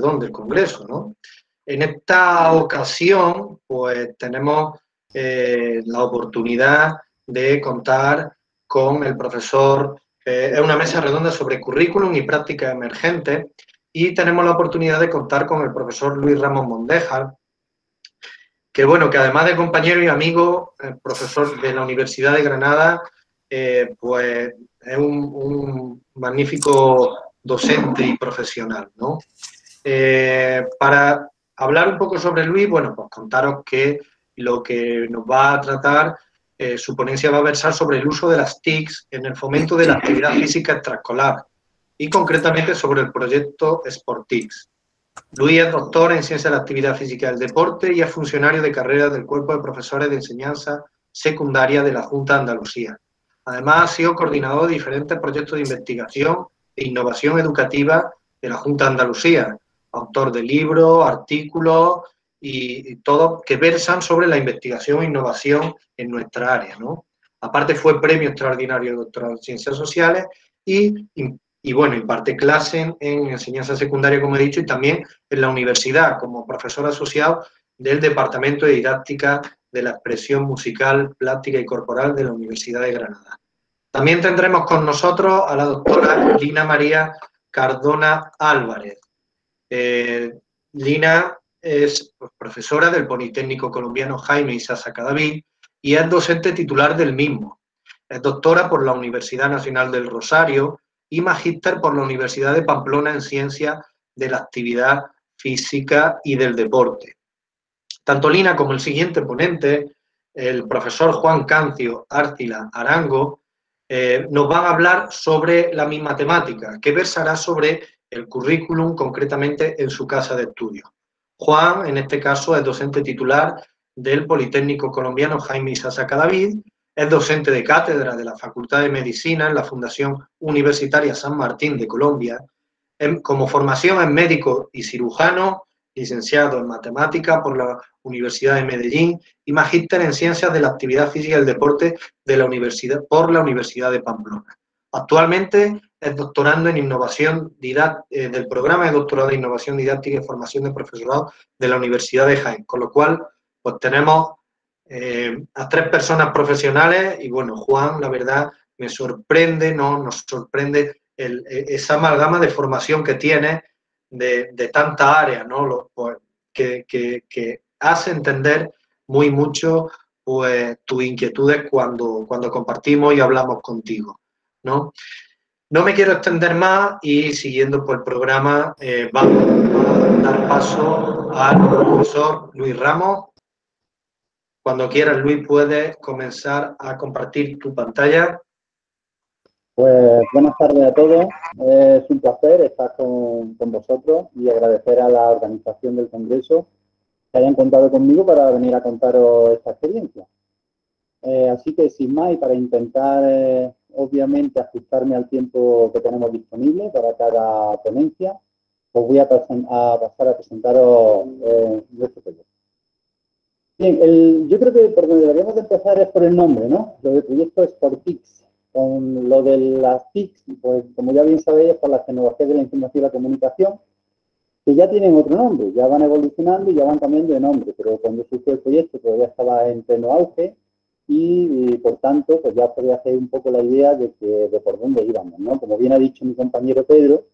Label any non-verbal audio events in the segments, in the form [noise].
perdón, del Congreso, ¿no? En esta ocasión, pues tenemos eh, la oportunidad de contar con el profesor, eh, es una mesa redonda sobre currículum y prácticas emergentes, y tenemos la oportunidad de contar con el profesor Luis Ramos Mondejar, que bueno, que además de compañero y amigo, profesor de la Universidad de Granada, eh, pues es un, magnífico docente y profesional, ¿no? Eh, para hablar un poco sobre Luis, bueno, pues contaros que lo que nos va a tratar, eh, su ponencia va a versar sobre el uso de las TICs en el fomento de la actividad física extraescolar y concretamente sobre el proyecto SportTICS. Luis es doctor en Ciencias de la Actividad Física del Deporte y es funcionario de carrera del Cuerpo de Profesores de Enseñanza Secundaria de la Junta de Andalucía. Además, ha sido coordinador de diferentes proyectos de investigación e innovación educativa de la Junta de Andalucía, autor de libros, artículos y, todo que versan sobre la investigación e innovación en nuestra área. ¿no? Aparte fue premio extraordinario de doctorado en Ciencias Sociales y, y bueno, imparte clases en, enseñanza secundaria, como he dicho, y también en la universidad como profesor asociado del Departamento de Didáctica de la Expresión Musical, Plástica y Corporal de la Universidad de Granada. También tendremos con nosotros a la doctora Lina María Cardona Álvarez. Eh, Lina es profesora del Politécnico Colombiano Jaime Isasa Cadavid y es docente titular del mismo. Es doctora por la Universidad Nacional del Rosario y magíster por la Universidad de Pamplona en Ciencia de la Actividad Física y del Deporte. Tanto Lina como el siguiente ponente, el profesor Juan Cancio Ártila Arango, eh, nos van a hablar sobre la misma temática, que versará sobre el currículum concretamente en su casa de estudio. Juan, en este caso, es docente titular del Politécnico Colombiano Jaime Isasaca David, es docente de cátedra de la Facultad de Medicina en la Fundación Universitaria San Martín de Colombia. Como formación es médico y cirujano, licenciado en matemática por la Universidad de Medellín y magíster en ciencias de la actividad física y el deporte de la universidad, por la Universidad de Pamplona. Actualmente es doctorando en innovación eh, del programa de doctorado de innovación didáctica y formación de profesorado de la Universidad de Jaén, con lo cual pues tenemos eh, a tres personas profesionales y bueno, Juan, la verdad, me sorprende, ¿no? Nos sorprende esa amalgama de formación que tiene de, de tanta área, ¿no? Pues, que, que, hace entender muy mucho pues, tus inquietudes cuando, cuando compartimos y hablamos contigo, ¿no? No me quiero extender más y siguiendo por el programa eh, vamos a dar paso al profesor Luis Ramos. Cuando quieras, Luis, puedes comenzar a compartir tu pantalla. Pues buenas tardes a todos. Es un placer estar con, vosotros y agradecer a la organización del Congreso que hayan contado conmigo para venir a contaros esta experiencia. Eh, así que sin más, y para intentar eh, obviamente ajustarme al tiempo que tenemos disponible para cada ponencia, os voy a, pasar a presentaros eh, nuestro proyecto. Bien, yo creo que por donde deberíamos empezar es por el nombre, ¿no? Lo del proyecto Sportix. Con lo de las TICs, pues como ya bien sabéis, por las tecnologías de la información y la comunicación, que ya tienen otro nombre, ya van evolucionando y ya van cambiando de nombre, pero cuando surgió el proyecto todavía estaba en pleno auge y, por tanto pues ya podía hacer un poco la idea de, que, de por dónde íbamos, ¿no? Como bien ha dicho mi compañero Pedro,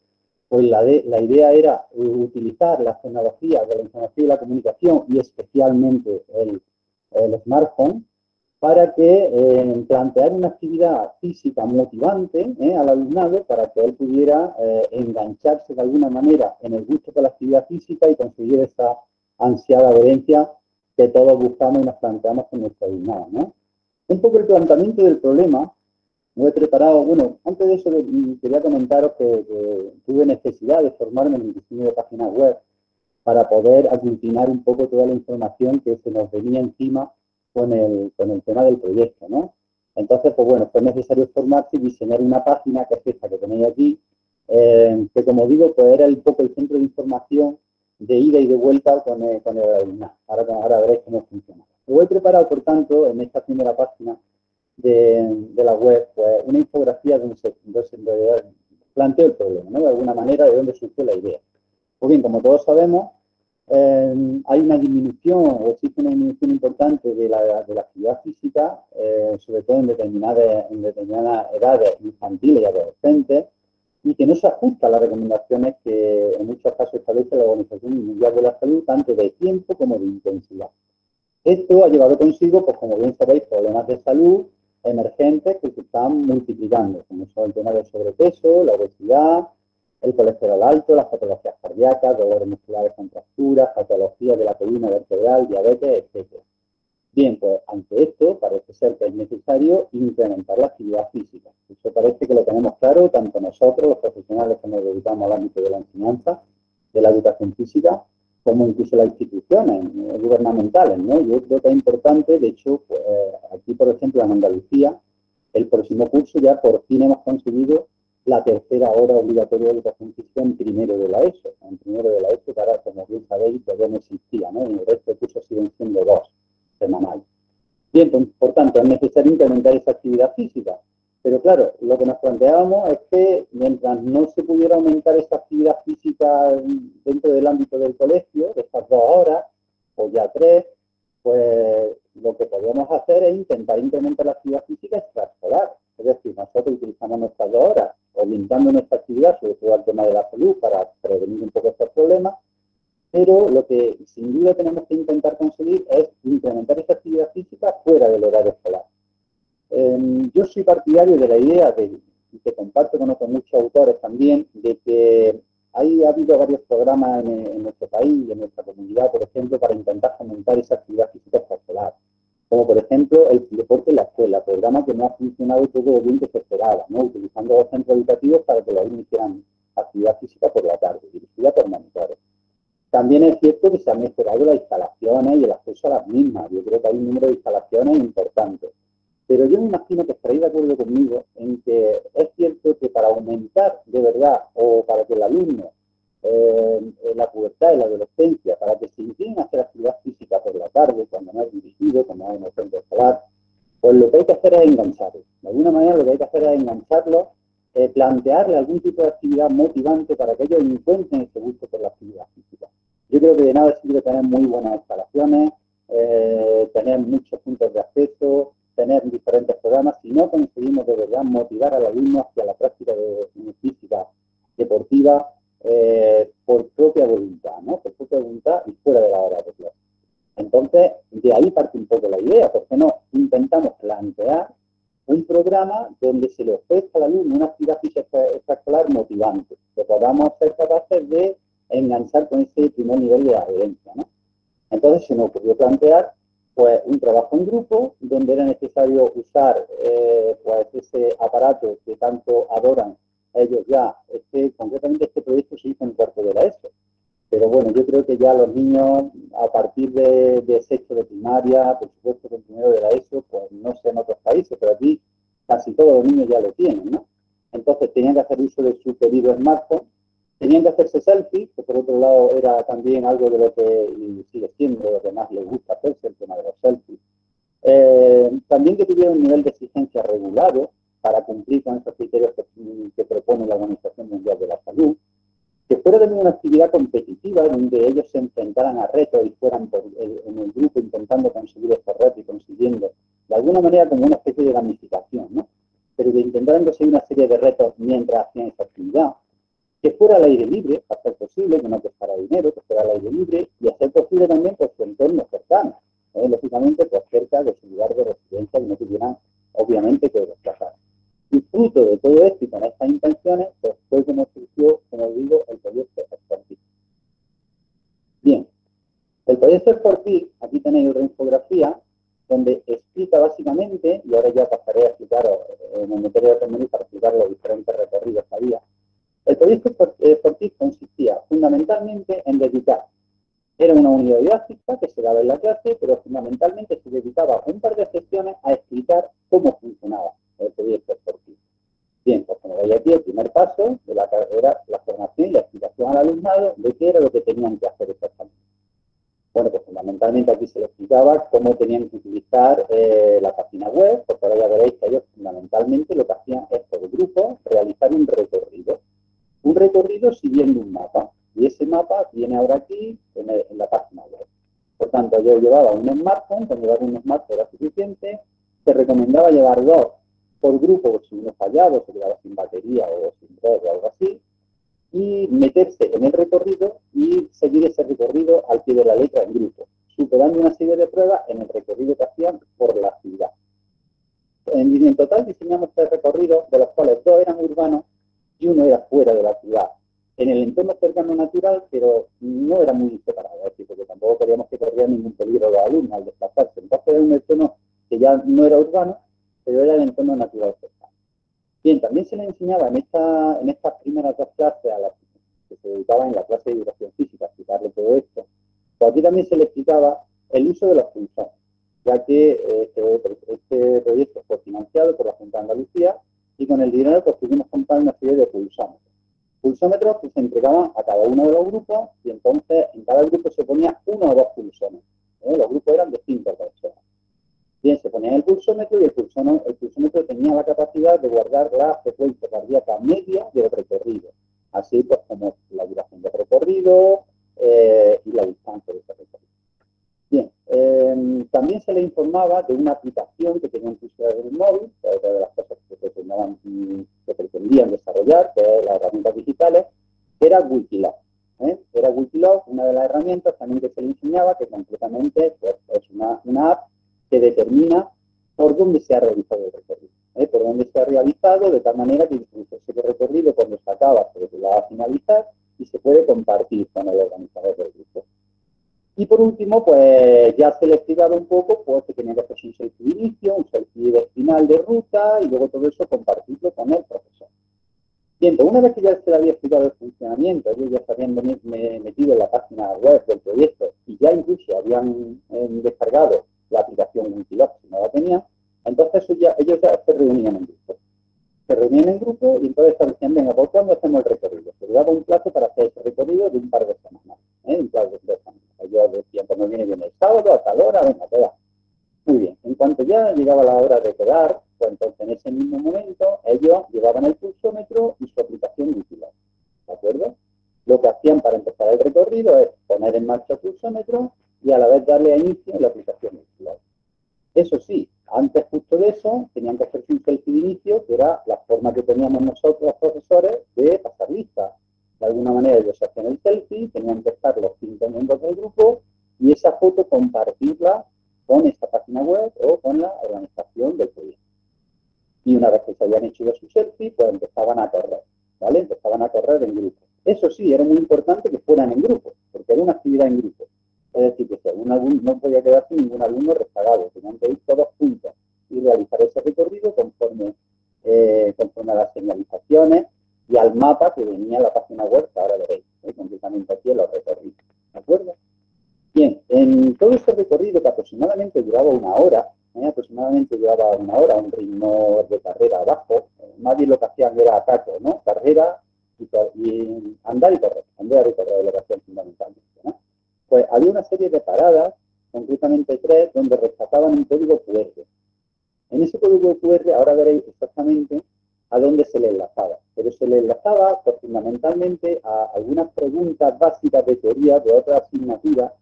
pues la, la idea era utilizar las tecnologías de la información y la comunicación y especialmente el, el smartphone para que eh, plantear una actividad física motivante eh, al alumnado para que él pudiera eh, engancharse de alguna manera en el gusto de la actividad física y conseguir esa ansiada adherencia que todos buscamos y nos planteamos con nuestra alumnado. ¿no? Un poco el planteamiento del problema, lo he preparado, bueno, antes de eso quería comentaros que, tuve necesidad de formarme en el diseño de páginas web para poder aglutinar un poco toda la información que se nos venía encima con el, con el tema del proyecto, ¿no? Entonces, pues bueno, fue necesario formarse y diseñar una página, que es esta que tenéis aquí, eh, que como digo, pues era un poco el centro de información de ida y de vuelta con el, con el alumnado. Ahora, ahora veréis cómo funciona. Lo he preparado, por tanto, en esta primera página de, la web, pues una infografía donde se, donde se planteo el problema, ¿no? De alguna manera, de dónde surgió la idea. Pues bien, como todos sabemos, eh, hay una disminución o existe una disminución importante de la, de la actividad física, eh, sobre todo en determinadas, en determinadas edades infantiles y adolescentes, y que no se ajusta a las recomendaciones que en muchos casos establece la Organización Mundial de la Salud, tanto de tiempo como de intensidad. Esto ha llevado consigo, pues como bien sabéis, problemas de salud emergentes que se están multiplicando, como son el tema del sobrepeso, la obesidad, el colesterol alto, las patologías cardíacas, dolores musculares, contracturas, patologías de la columna vertebral, diabetes, etc. Bien, pues ante esto parece ser que es necesario incrementar la actividad física. Eso parece que lo tenemos claro tanto nosotros, los profesionales que nos dedicamos al ámbito de la enseñanza, de la educación física, como incluso las instituciones gubernamentales. ¿no? Yo creo que es importante, de hecho, pues, aquí por ejemplo en Andalucía, el próximo curso ya por fin hemos conseguido la tercera hora obligatoria de educación física en primero de la ESO. En primero de la ESO, que ahora, como bien sabéis, todavía no existía, ¿no? En el resto de cursos siguen siendo dos semanales. Bien, por tanto, es necesario incrementar esa actividad física. Pero claro, lo que nos planteábamos es que mientras no se pudiera aumentar esa actividad física dentro del ámbito del colegio, de estas dos horas, o ya tres, pues lo que podríamos hacer es intentar incrementar la actividad física extraescolar. Es decir, nosotros utilizamos nuestras dos horas orientando nuestra actividad, sobre todo al tema de la salud, para prevenir un poco estos problemas, pero lo que sin duda tenemos que intentar conseguir es incrementar esa actividad física fuera del horario escolar. Em, yo soy partidario de la idea, de, que comparto con otros muchos autores también, de que hay, ha habido varios programas en, en nuestro país y en nuestra comunidad, por ejemplo, para intentar fomentar esa actividad física escolar como por ejemplo el deporte en la escuela, programa que no ha funcionado todo bien que se esperaba, ¿no? utilizando los centros educativos para que los alumnos hicieran actividad física por la tarde, dirigida por monitores. También es cierto que se han mejorado las instalaciones y el acceso a las mismas. Yo creo que hay un número de instalaciones importante. Pero yo me imagino que estaréis de acuerdo conmigo en que es cierto que para aumentar de verdad o para que el alumno eh, en la pubertad y la adolescencia, para que se inclinen a hacer actividad física por la tarde, cuando no es dirigido, cuando no en el centro escolar, pues lo que hay que hacer es engancharlo. De alguna manera lo que hay que hacer es engancharlo, eh, plantearle algún tipo de actividad motivante para que ellos encuentren ese gusto por la actividad física. Yo creo que de nada sirve tener muy buenas instalaciones, eh, tener muchos puntos de acceso, tener diferentes programas, si no conseguimos de verdad motivar al alumno hacia la práctica de física deportiva, eh, por propia voluntad, ¿no? Por propia voluntad y fuera de la hora de clase. Entonces, de ahí parte un poco la idea, porque no intentamos plantear un programa donde se le ofrezca al alumno una actividad física extraescolar motivante, que podamos ser capaces de enganchar con ese primer nivel de adherencia, ¿no? Entonces se nos ocurrió plantear pues un trabajo en grupo donde era necesario usar eh, pues ese aparato que tanto adoran ellos ya. Este, concretamente este proyecto se hizo en cuarto de la ESO. Pero bueno, yo creo que ya los niños, a partir de, de sexto de primaria, por supuesto en primero de la ESO, pues no sé en otros países, pero aquí casi todos los niños ya lo tienen, ¿no? Entonces tenían que hacer uso de su querido smartphone, que hacerse selfies, que por otro lado era también algo de lo que sigue siendo lo que más les gusta hacerse, el tema de los selfies. Eh, también que tuvieran un nivel de exigencia regulado, para cumplir con esos criterios que, propone la Organización Mundial de la Salud, que fuera también una actividad competitiva donde ellos se enfrentaran a retos y fueran en el grupo intentando conseguir estos retos y consiguiendo, de alguna manera como una especie de gamificación, ¿no? pero que intentaran conseguir una serie de retos mientras hacían esa actividad, que fuera al aire libre, a ser posible, que no costara dinero, que fuera al aire libre, y a ser posible también por su entorno cercano, ¿eh? lógicamente pues cerca de su lugar de residencia que no tuvieran, obviamente, que desplazar. Y fruto de todo esto y con estas intenciones, pues fue como surgió, como digo, el proyecto Sportif. Bien, el proyecto Sportif, aquí tenéis otra infografía, donde explica básicamente, y ahora ya pasaré a explicar, eh, me meteré otro menú para explicar los diferentes recorridos que había. El proyecto Sportif consistía fundamentalmente en dedicar, era una unidad didáctica que se daba en la clase, pero fundamentalmente se dedicaba un par de sesiones a explicar cómo funcionaba el proyecto esportivo. Bien, pues como veis aquí, el primer paso de la era la formación y la explicación al alumnado de qué era lo que tenían que hacer exactamente. Bueno, pues fundamentalmente aquí se les explicaba cómo tenían que utilizar eh, la página web, porque ahora ya veréis que ellos fundamentalmente lo que hacían es por grupo realizar un recorrido. Un recorrido siguiendo un mapa. Y ese mapa viene ahora aquí en, la página web. Por tanto, yo llevaba un smartphone, con llevar un smartphone era suficiente, se recomendaba llevar dos por grupo, si uno fallaba, se quedaba sin batería o sin red o algo así, y meterse en el recorrido y seguir ese recorrido al pie de la letra en grupo, superando una serie de pruebas en el recorrido que hacían por la ciudad. En, en total diseñamos tres recorridos, de los cuales dos eran urbanos y uno era fuera de la ciudad, en el entorno cercano natural, pero no era muy separado, porque tampoco queríamos que corriera ningún peligro los alumnos al desplazarse. Entonces era un entorno que ya no era urbano, pero era el entorno natural cercano. Bien, también se le enseñaba en, esta, en estas primeras dos clases a las que se dedicaban en la clase de educación física, explicarle todo esto. Pero aquí también se le explicaba el uso de los pulsores, ya que este, este, proyecto fue financiado por la Junta de Andalucía y con el dinero pues pudimos comprar una serie de pulsómetros. Pulsómetros que se entregaban a cada uno de los grupos y entonces en cada grupo se ponía uno o dos pulsómetros. ¿eh? Los grupos eran de cinco personas. Bien, se ponía el pulsómetro y el pulsómetro, el pulsómetro tenía la capacidad de guardar la frecuencia cardíaca media del recorrido, así pues como la duración del recorrido eh, y la distancia de recorrido. Bien, em, también se le informaba de una aplicación que tenía un usuario del móvil, que era de las cosas que, que pretendían desarrollar, que es las herramientas digitales, que era Wikilog. ¿eh? Era Wikilog, una de las herramientas también que se le enseñaba, que concretamente pues, es una, una, app que determina por dónde se ha realizado el recorrido. ¿eh? Por dónde se ha realizado, de tal manera que incluso ese recorrido cuando se acaba se va a finalizar y se puede compartir con el organizador del grupo. Y por último, pues ya se le explicaba un poco, pues que tenía que hacer un selfie de inicio, un selfie de final de ruta y luego todo eso compartirlo con el profesor. Bien, pues una vez que ya se le había explicado el funcionamiento, ellos ya se habían metido en la página web del proyecto y ya incluso habían eh, descargado la aplicación Wikiloc si no la tenían, entonces ya, ellos ya se reunían en grupo. Se reunían en grupo y entonces establecían, venga, ¿por cuándo hacemos el recorrido? Se le daba un plazo para hacer ese recorrido de un par de semanas, ¿eh? un par de. Yo decía, cuando viene bien el sábado, a tal hora, venga, te Muy bien. En cuanto ya llegaba la hora de quedar, pues entonces en ese mismo momento ellos llevaban el pulsómetro y su aplicación digital. ¿De acuerdo? Lo que hacían para empezar el recorrido es poner en marcha el pulsómetro y a la vez darle a inicio la aplicación digital. Eso sí, antes justo de eso, tenían que hacerse un selfie de inicio, que era la forma que teníamos nosotros, los profesores, de pasar lista de alguna manera ellos hacían el selfie, tenían que estar los cinco miembros del grupo y esa foto compartirla con esta página web o con la organización del proyecto. Y una vez que se habían hecho su selfie, pues empezaban a correr, ¿vale? Empezaban a correr en grupo. Eso sí, era muy importante que fueran en grupo, porque era una actividad en grupo. Es decir, que si algún alumno no podía quedarse ningún alumno rezagado, tenían que ir todos juntos y realizar ese recorrido conforme, eh, conforme a las señalizaciones y al mapa que venía en la página web que ahora veréis, ¿eh? concretamente aquí en los recorridos. ¿De acuerdo? Bien, en todo este recorrido que aproximadamente duraba una hora, ¿eh? aproximadamente llevaba una hora, un ritmo de carrera abajo, eh, lo que hacían era ataque, ¿no? Carrera y, andar y correr, andar y correr, lo que hacían fundamentalmente, ¿no? Pues había una serie de paradas, concretamente tres, donde rescataban un código QR. En ese código QR, ahora veréis exactamente a dónde se le enlazaba. Pero se le enlazaba pues, fundamentalmente a algunas preguntas básicas de teoría de otras asignaturas,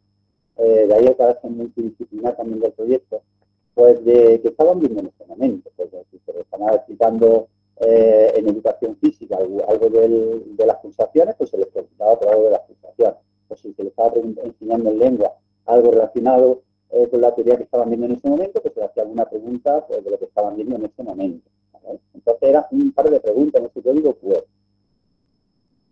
eh, de ahí el carácter multidisciplinar también del proyecto, pues de, que estaban viendo en ese momento. Pues, si se estaban explicando eh, en educación física algo, de las pulsaciones, pues se les preguntaba por algo de las pulsaciones. Pues si se les estaba enseñando en lengua algo relacionado eh, con la teoría que estaban viendo en ese momento, pues se les hacía alguna pregunta pues, de lo que estaban viendo en ese momento. Entonces era un par de preguntas en ese código QR.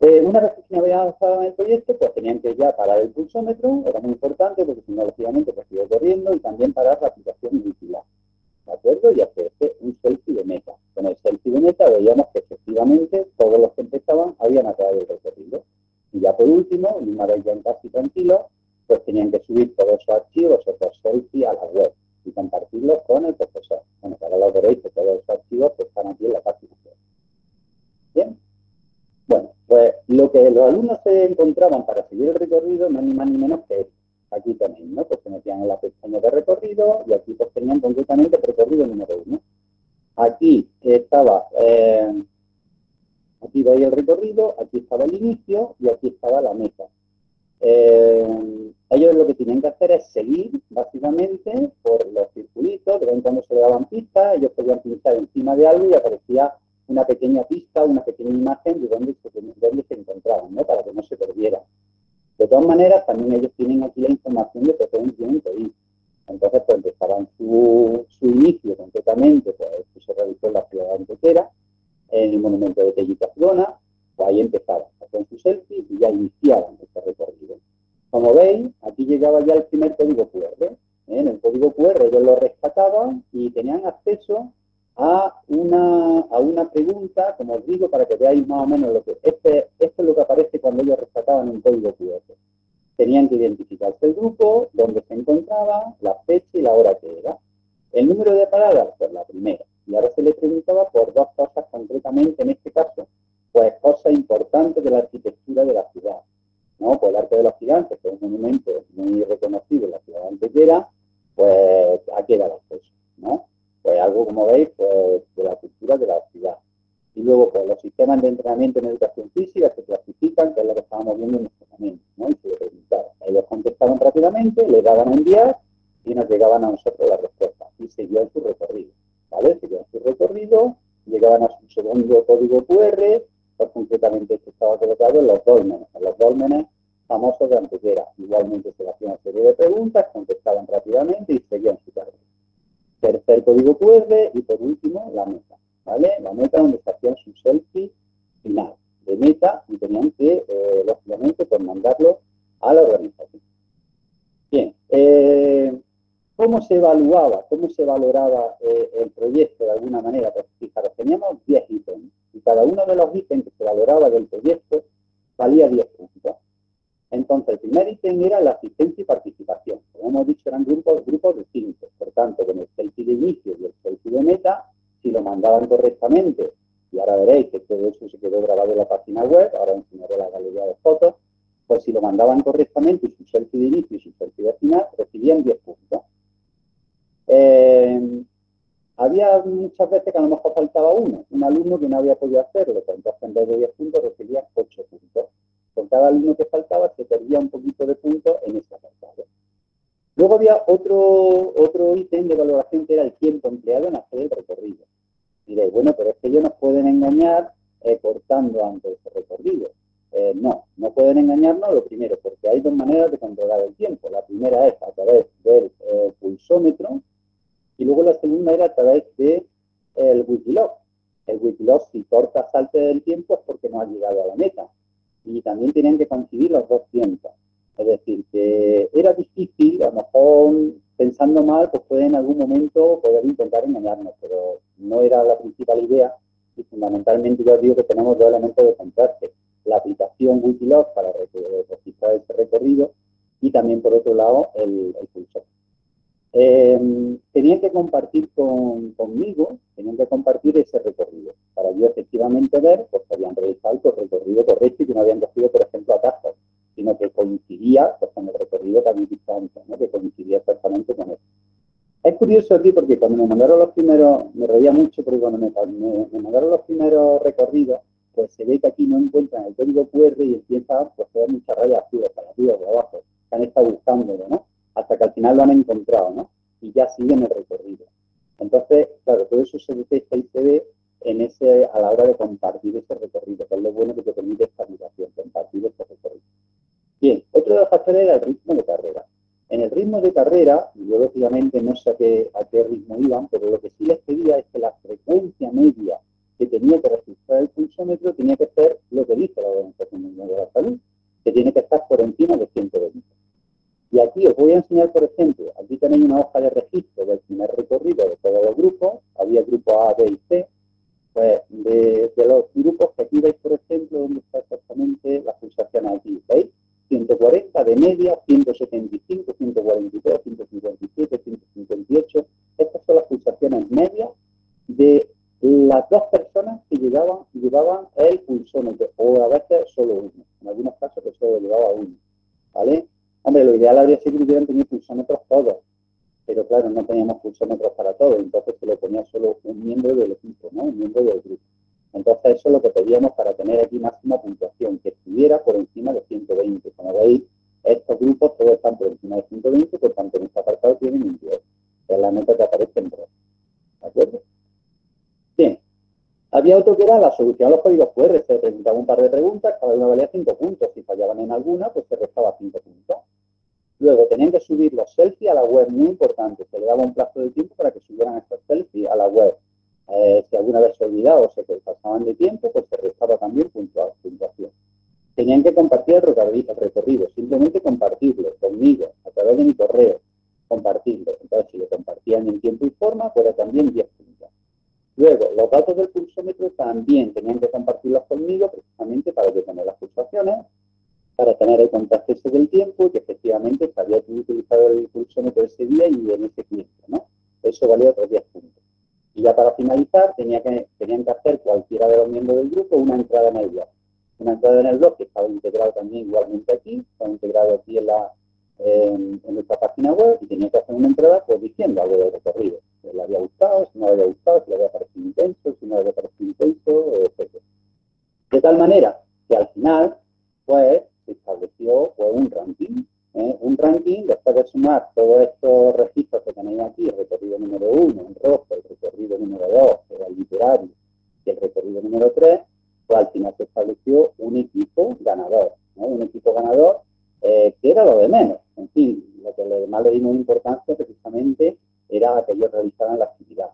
Eh, una vez que se había avanzado en el proyecto, pues tenían que ya parar el pulsómetro, era muy importante porque si no, lógicamente, pues iba corriendo y también parar la aplicación inicial. ¿De acuerdo? Y hacerse un selfie de meta. Con el selfie de meta veíamos que efectivamente todos los que empezaban habían acabado el recorrido. Y ya por último, y una vez ya en casi tranquilo, pues tenían que subir todos esos archivos, esos selfies a la web y compartirlos con el profesor. Bueno, ahora lo veréis que están aquí en la página. Bien. Bueno, pues lo que los alumnos se encontraban para seguir el recorrido no es ni más ni menos que esto. Aquí tenéis, ¿no? Pues se metían en la pestaña de recorrido y aquí pues tenían concretamente el recorrido número uno. Aquí estaba eh, Aquí veis el recorrido, aquí estaba el inicio y aquí estaba la meta. De algo eran grupos, grupos cinco. Por tanto, con el selfie de inicio y el selfie de meta, si lo mandaban correctamente, y ahora veréis que todo eso se quedó grabado en la página web, ahora enseñaré la galería de fotos, pues si lo mandaban correctamente su selfie de inicio y su selfie de final, recibían 10 puntos. Eh, había muchas veces que a lo mejor faltaba uno, un alumno que no había podido hacerlo, pues entonces en vez de 10 puntos recibía 8 puntos con cada alumno que faltaba se perdía un poquito de puntos en ese. Luego había otro, otro ítem de valoración que era el tiempo empleado en hacer el recorrido. Diréis, bueno, pero es que ellos nos pueden engañar eh, cortando antes ese recorrido. Eh, no, no pueden engañarnos lo primero, porque hay dos maneras de controlar el tiempo. La primera es a través del eh, pulsómetro y luego la segunda era a través del de, Wikilog. El Wikilog, si corta salte del tiempo es porque no ha llegado a la meta y también tenían que coincidir los dos tiempos. Es decir, que era difícil, a lo mejor pensando mal, pues puede en algún momento poder intentar engañarnos, pero no era la principal idea y fundamentalmente yo digo que tenemos dos elementos de contraste. La aplicación Wikilog para registrar ese recorrido y también por otro lado el, el pulsor. Eh, tenían que compartir conmigo, tenían que compartir ese recorrido, para yo efectivamente ver pues, que habían realizado el recorrido correcto y que no habían cogido, por ejemplo, atajos, sino que coincidía con el recorrido visto antes, ¿no? que coincidía exactamente con él. Es curioso aquí porque cuando me mandaron los primeros, me reía mucho porque cuando me, mandaron los primeros recorridos, pues se ve que aquí no encuentran el código QR y empieza pues, a ver muchas rayas azules para arriba o abajo, han estado buscándolo, ¿no? hasta que al final lo han encontrado, ¿no? Y ya siguen el recorrido. Entonces, claro, todo eso se detecta y se ve en ese, a la hora de compartir ese recorrido, que es lo bueno que te permite esta aplicación, compartir ese recorrido. Bien, otro de los factores era el ritmo de carrera. En el ritmo de carrera, yo lógicamente no sé a qué, a qué ritmo iban, pero lo que sí les pedía es que la frecuencia media que tenía que registrar el pulsómetro tenía que ser lo que dice la Organización Mundial de la Salud, que tiene que estar por encima de 120. Y aquí os voy a enseñar, por ejemplo, aquí tenéis una hoja de registro del primer recorrido de todos los grupos, había grupo A, B y C, pues de, los grupos que aquí veis, por ejemplo, donde está exactamente la pulsación aquí, ¿veis? 140 de media, 175, 143, 157, 158. Estas son las pulsaciones medias de las dos personas que llevaban, llevaban el pulsómetro, o a veces solo uno. En algunos casos que solo llevaba uno. ¿Vale? Hombre, lo ideal habría sido que hubieran tenido pulsómetros todos, pero claro, no teníamos pulsómetros para todos, entonces se lo ponía solo un miembro del equipo, ¿no? Un miembro del grupo. Entonces eso es lo que pedíamos para tener aquí máxima puntuación, que estuviera por encima de 120. Como veis, estos grupos todos están por encima de 120, por tanto en este apartado tienen un 10. Es la nota que aparece en rojo. ¿De acuerdo? Bien. Había otro que era la solución a los códigos QR. Se presentaba un par de preguntas, cada una valía 5 puntos. Si fallaban en alguna, pues se restaba 5 puntos. Luego tenían que subir los selfies a la web, muy importante. Se le daba un plazo de tiempo para que subieran estos selfies a la web. Eh, si alguna vez se olvidaba o se pasaban de tiempo, pues se restaba también puntuación. Tenían que compartir el recorrido, simplemente compartirlo conmigo, a través de mi correo, compartirlo. Entonces, si lo compartían en tiempo y forma, pues también 10 puntos. Luego, los datos del pulsómetro también tenían que compartirlos conmigo, precisamente para detener las pulsaciones, para tener el contacto ese del tiempo que efectivamente se había utilizado el pulsómetro ese día y en ese tiempo, ¿no? Eso valía otros 10 puntos. Y ya para finalizar, tenía que, tenían que hacer cualquiera de los miembros del grupo una entrada en el blog. Una entrada en el blog que estaba integrado también igualmente aquí, estaba integrado aquí en, la, en, nuestra página web y tenía que hacer una entrada pues diciendo algo del recorrido. Si le había gustado, si no le había gustado, si le había parecido intenso, si no le había parecido intenso, etc. De tal manera que al final, pues, se estableció pues, un ranking ¿eh? un ranking después de sumar todos estos registros que tenéis aquí, el recorrido número 1 en rojo, el recorrido número 2, el literario, y el recorrido número 3, pues al final se estableció un equipo ganador, un equipo ganador eh, que era lo de menos. En fin, lo que más le dimos importancia precisamente era que ellos realizaran la actividad.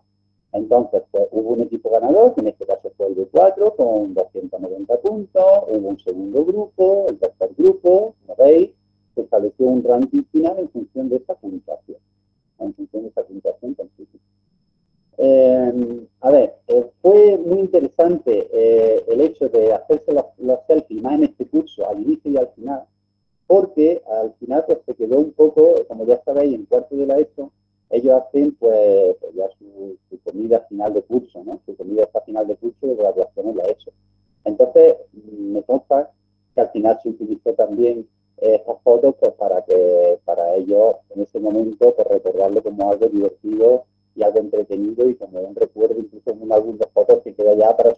Entonces, pues, hubo un equipo ganador, que en este caso fue el de 4, con 290 puntos, hubo un segundo grupo, el tercer grupo, como veis, se estableció un ranking final en función de esa puntuación, en función de esa puntuación eh, a ver, eh, fue muy interesante eh, el hecho de hacerse los, selfies más en este curso, al inicio y al final, porque al final pues se quedó un poco, como ya sabéis, en cuarto de la ESO, ellos hacen pues, ya comida final de curso, ¿no? Su comida hasta final de curso de graduación en la ESO. Entonces, me consta que al final se utilizó también estas fotos pues para que para ellos en ese momento pues recordarlo como algo divertido y algo entretenido y como un recuerdo incluso en un álbum de fotos que queda ya para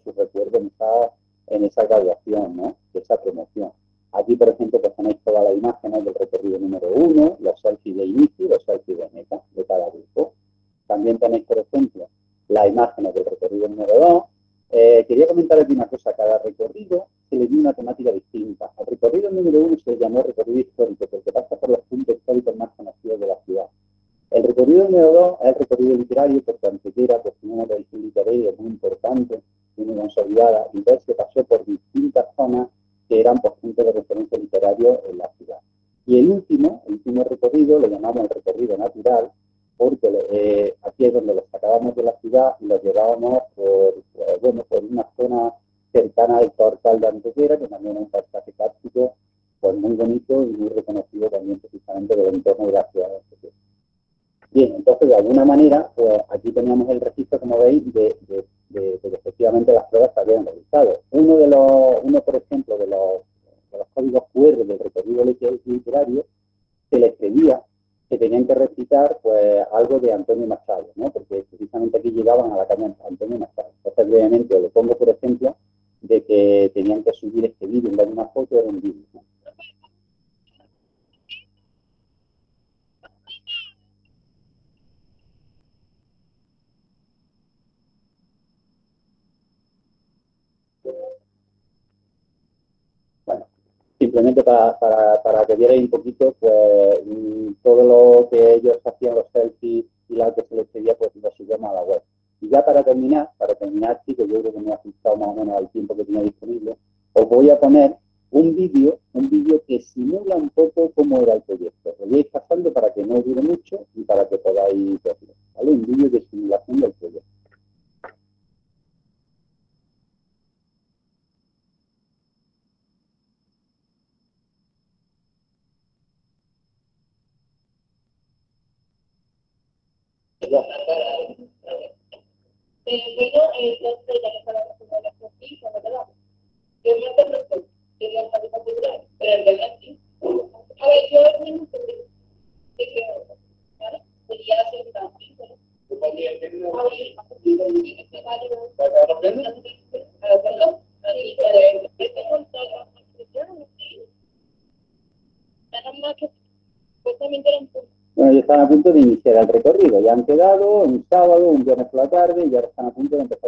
Bueno, ya están a punto de iniciar el recorrido. Ya han quedado un sábado, un viernes por la tarde, y ahora están a punto de empezar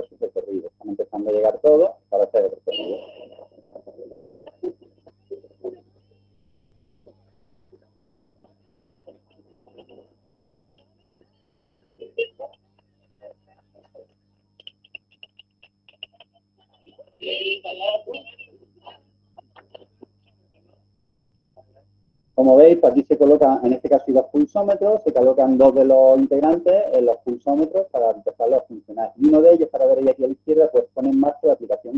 a llegar todos para hacer el recorrido. Como veis, pues aquí se los pulsómetros, se colocan dos de los integrantes en los pulsómetros para empezar a funcionar. Y uno de ellos, para ver ahí aquí a la izquierda, pues pone en marcha la aplicación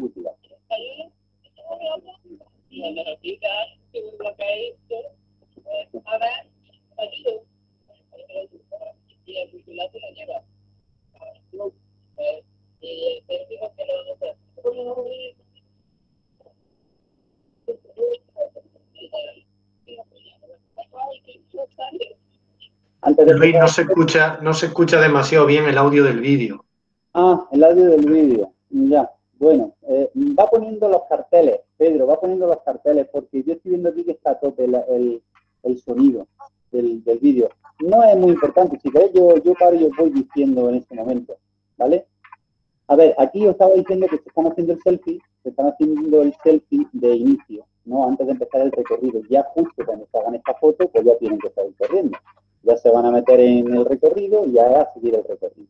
No se escucha, no se escucha demasiado bien el audio del vídeo. Ah, el audio del vídeo. Ya. Bueno, eh, va poniendo los carteles, Pedro, va poniendo los carteles, porque yo estoy viendo aquí que está a tope el, sonido del, vídeo. No es muy importante, si queréis yo, yo paro y os voy diciendo en este momento, ¿vale? A ver, aquí os estaba diciendo que se están haciendo el selfie, en el recorrido y a seguir el recorrido.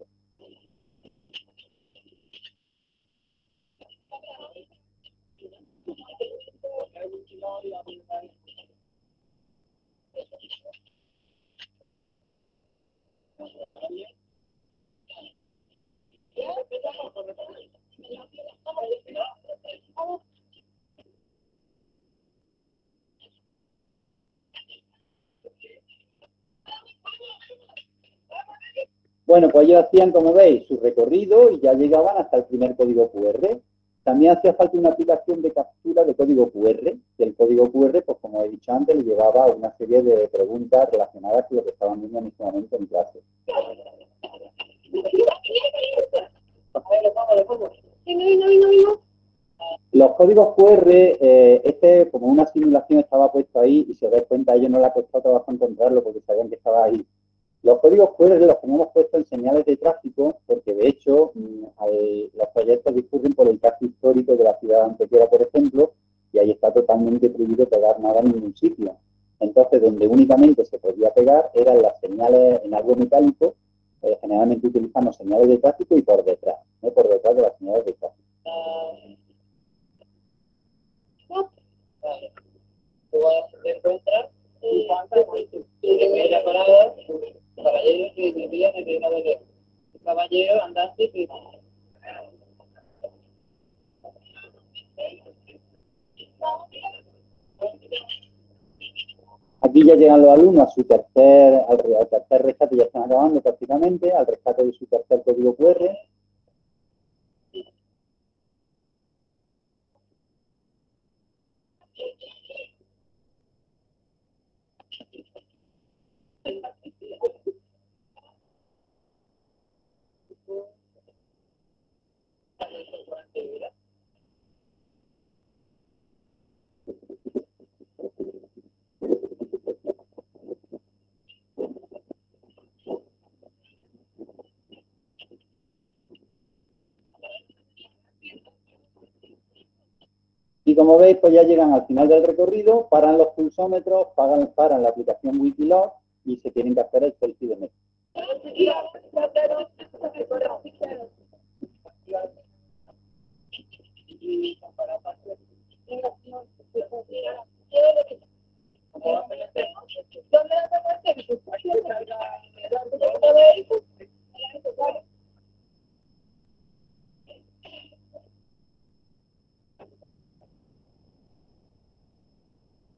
Bueno, pues ellos hacían, como veis, su recorrido y ya llegaban hasta el primer código QR. También hacía falta una aplicación de captura de código QR, y el código QR, pues como he dicho antes, le llevaba una serie de preguntas relacionadas con lo que estaban viendo en este momento en clase. Los códigos QR, eh, este como una simulación estaba puesto ahí y si os dais cuenta ellos no le ha costado trabajo encontrarlo porque sabían que estaba ahí los códigos QR los tenemos puestos en señales de tráfico porque, de hecho, mm, los proyectos discurren por el caso histórico de la ciudad de Antequera, por ejemplo, y ahí está totalmente prohibido pegar nada en ningún sitio. Entonces, donde únicamente se podía pegar eran las señales en algo metálico, eh, generalmente utilizamos señales de tráfico y por detrás, ¿no? por detrás de las señales de tráfico. Caballero que vivía en el de caballero andante que Aquí ya llegan los alumnos a su tercer, al, tercer rescate, ya están acabando prácticamente, al rescate de su tercer código QR. Y como veis, pues ya llegan al final del recorrido, paran los pulsómetros, paran, la aplicación Wikilog y se tienen que hacer el selfie de México.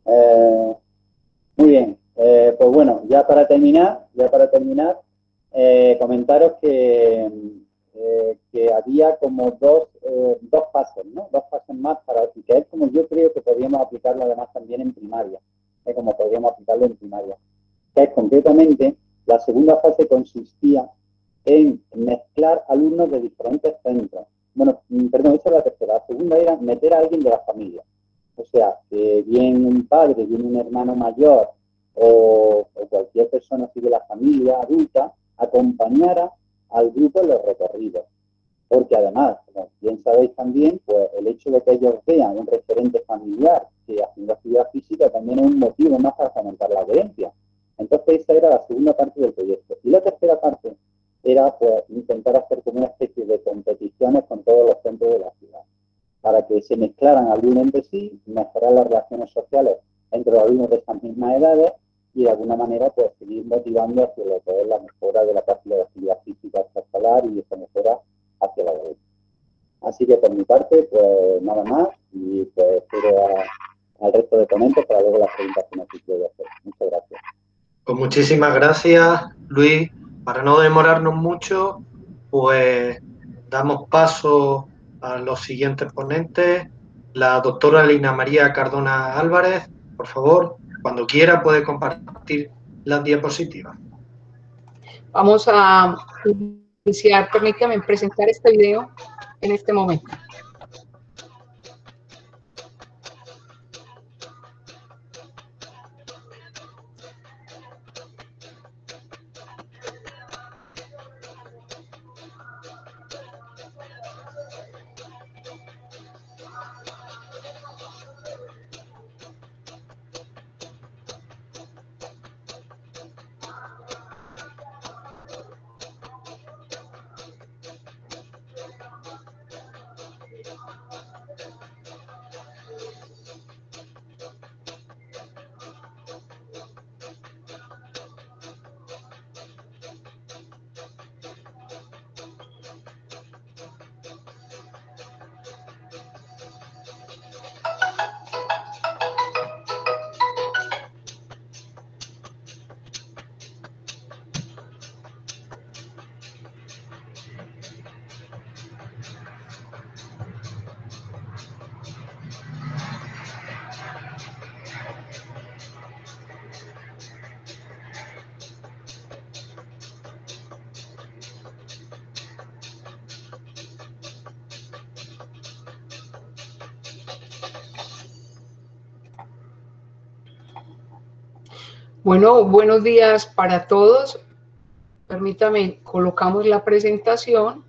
Eh, muy bien, eh, pues bueno, ya para terminar, ya para terminar, eh, comentaros que, que había como dos, dos pasos, ¿no? Dos pasos más para es como yo creo que podríamos aplicarlo además también en primaria, como podríamos aplicarlo en primaria. Que es concretamente, la segunda fase consistía en mezclar alumnos de diferentes centros. Bueno, perdón, esa es la tercera. La segunda era meter a alguien de la familia. O sea, que viene un padre, viene un hermano mayor o, cualquier persona así de la familia adulta acompañara al grupo en los recorridos. Porque además, como bien sabéis también, pues el hecho de que ellos vean un referente familiar que haciendo actividad física también es un motivo más para fomentar la adherencia. Entonces esa era la segunda parte del proyecto. Y la tercera parte era pues intentar hacer como una especie de competiciones con todos los centros de la ciudad, para que se mezclaran algunos entre sí, mejorar las relaciones sociales entre los alumnos de estas mismas edades y de alguna manera pues seguir motivando hacia lo que es la mejora de la práctica de actividad física escolar y esa mejora hacia la derecha. Así que por mi parte, pues nada más y pues espero al resto de ponentes para luego las preguntas que nos hacer. Muchas gracias. Pues muchísimas gracias, Luis. Para no demorarnos mucho, pues damos paso a los siguientes ponentes. La doctora Lina María Cardona Álvarez, por favor, cuando quiera puede compartir las diapositivas. Vamos a iniciar, permítame presentar este video en este momento. Bueno, buenos días para todos. Permítame, colocamos la presentación.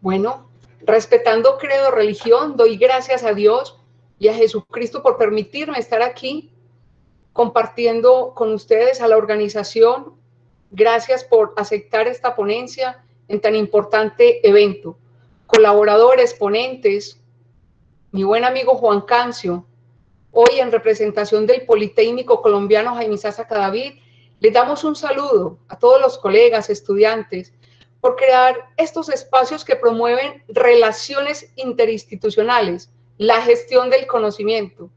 Bueno, respetando credo, religión, doy gracias a Dios y a Jesucristo por permitirme estar aquí compartiendo con ustedes a la organización. Gracias por aceptar esta ponencia en tan importante evento. Colaboradores, ponentes, mi buen amigo Juan Cancio, hoy en representación del Politécnico Colombiano Jaime Sasa Cadavid, les damos un saludo a todos los colegas, estudiantes, por crear estos espacios que promueven relaciones interinstitucionales, la gestión del conocimiento,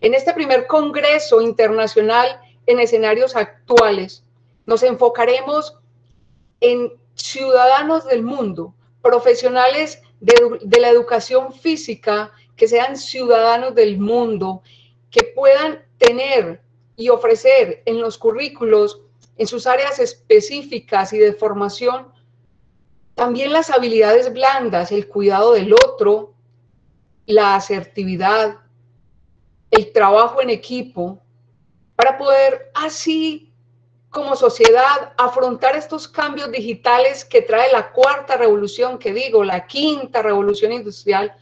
en este primer Congreso Internacional en escenarios actuales, nos enfocaremos en ciudadanos del mundo, profesionales de, la educación física, que sean ciudadanos del mundo, que puedan tener y ofrecer en los currículos, en sus áreas específicas y de formación, también las habilidades blandas, el cuidado del otro, la asertividad, el trabajo en equipo, para poder así como sociedad afrontar estos cambios digitales que trae la cuarta revolución, que digo, la quinta revolución industrial.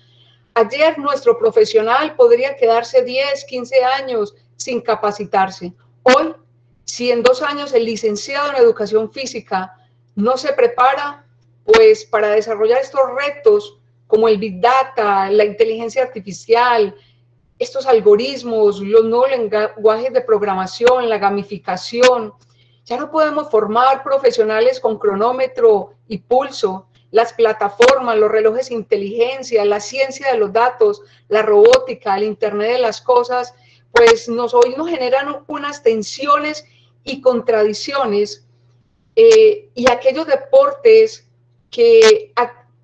Ayer nuestro profesional podría quedarse 10, 15 años sin capacitarse. Hoy, si en dos años el licenciado en educación física no se prepara, pues para desarrollar estos retos como el Big Data, la inteligencia artificial, estos algoritmos, los nuevos lenguajes de programación, la gamificación. Ya no podemos formar profesionales con cronómetro y pulso. Las plataformas, los relojes de inteligencia, la ciencia de los datos, la robótica, el Internet de las cosas, pues nos, hoy nos generan unas tensiones y contradicciones. Eh, y aquellos deportes que,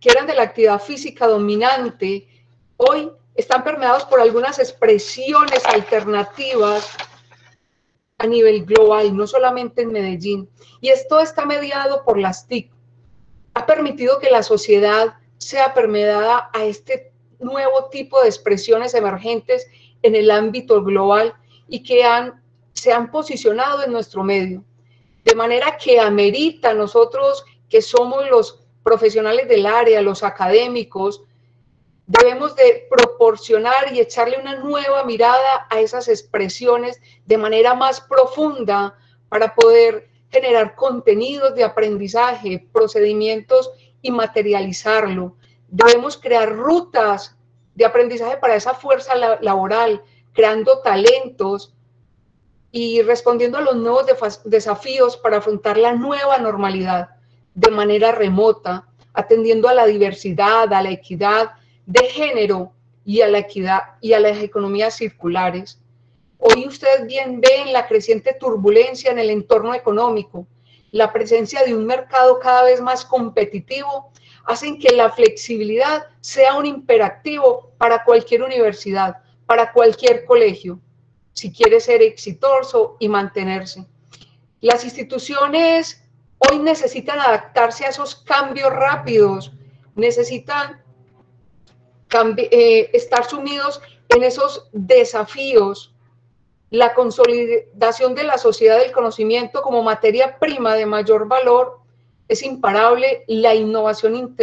que eran de la actividad física dominante, hoy están permeados por algunas expresiones alternativas a nivel global, no solamente en Medellín. Y esto está mediado por las TIC. Ha permitido que la sociedad sea permeada a este nuevo tipo de expresiones emergentes en el ámbito global y que han, se han posicionado en nuestro medio. De manera que amerita nosotros que somos los profesionales del área, los académicos, debemos de proporcionar y echarle una nueva mirada a esas expresiones de manera más profunda para poder generar contenidos de aprendizaje, procedimientos y materializarlo. Debemos crear rutas de aprendizaje para esa fuerza laboral, creando talentos y respondiendo a los nuevos desafíos para afrontar la nueva normalidad de manera remota, atendiendo a la diversidad, a la equidad de género y a la equidad y a las economías circulares. Hoy ustedes bien ven la creciente turbulencia en el entorno económico, la presencia de un mercado cada vez más competitivo hacen que la flexibilidad sea un imperativo para cualquier universidad, para cualquier colegio, si quiere ser exitoso y mantenerse. Las instituciones hoy necesitan adaptarse a esos cambios rápidos, necesitan eh, estar sumidos en esos desafíos, la consolidación de la sociedad del conocimiento como materia prima de mayor valor es imparable, la innovación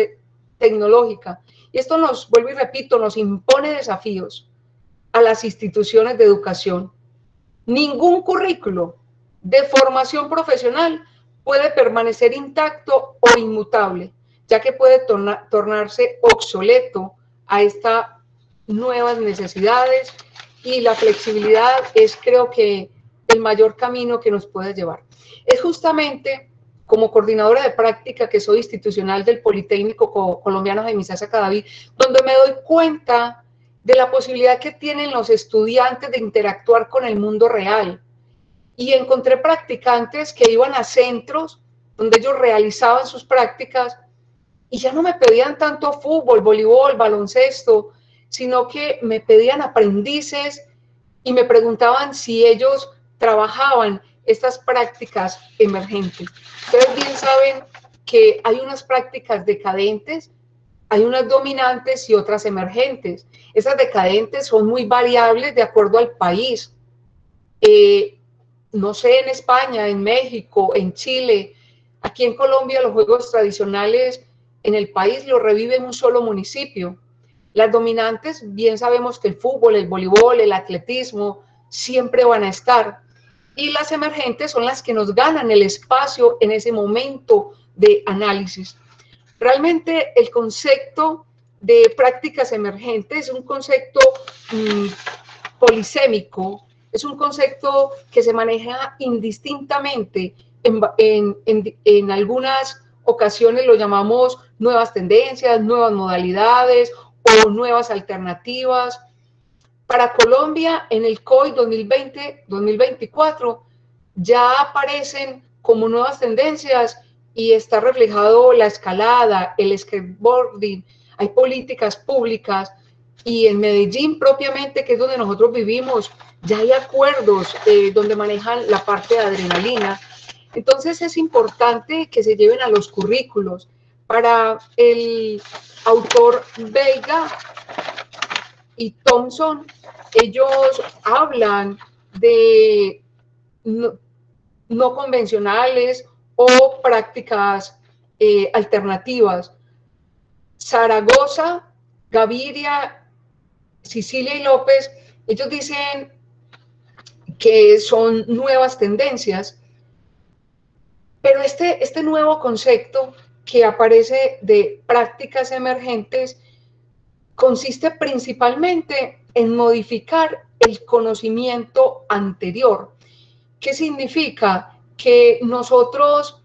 tecnológica. Y esto nos, vuelvo y repito, nos impone desafíos a las instituciones de educación. Ningún currículo de formación profesional puede permanecer intacto o inmutable, ya que puede tornarse obsoleto a estas nuevas necesidades y la flexibilidad es creo que el mayor camino que nos puede llevar. Es justamente como coordinadora de práctica que soy institucional del Politécnico Colombiano de Misasa Cadavid, donde me doy cuenta de la posibilidad que tienen los estudiantes de interactuar con el mundo real. Y encontré practicantes que iban a centros donde ellos realizaban sus prácticas y ya no me pedían tanto fútbol, voleibol, baloncesto, sino que me pedían aprendices y me preguntaban si ellos trabajaban estas prácticas emergentes. Ustedes bien saben que hay unas prácticas decadentes, hay unas dominantes y otras emergentes. Esas decadentes son muy variables de acuerdo al país. Eh, no sé, en España, en México, en Chile, aquí en Colombia los juegos tradicionales en el país los revive un solo municipio. Las dominantes, bien sabemos que el fútbol, el voleibol, el atletismo, siempre van a estar y las emergentes son las que nos ganan el espacio en ese momento de análisis. Realmente el concepto de prácticas emergentes es un concepto mm, polisémico, es un concepto que se maneja indistintamente. En, en algunas ocasiones lo llamamos nuevas tendencias, nuevas modalidades o nuevas alternativas para Colombia, en el COI 2020-2024, ya aparecen como nuevas tendencias y está reflejado la escalada, el skateboarding, hay políticas públicas y en Medellín propiamente, que es donde nosotros vivimos, ya hay acuerdos eh, donde manejan la parte de adrenalina. Entonces es importante que se lleven a los currículos. Para el autor Vega y Thompson, ellos hablan de no, convencionales o prácticas eh, alternativas. Zaragoza, Gaviria, Sicilia y López, ellos dicen que son nuevas tendencias, pero este, este nuevo concepto que aparece de prácticas emergentes consiste principalmente en modificar el conocimiento anterior. ¿Qué significa? Que nosotros,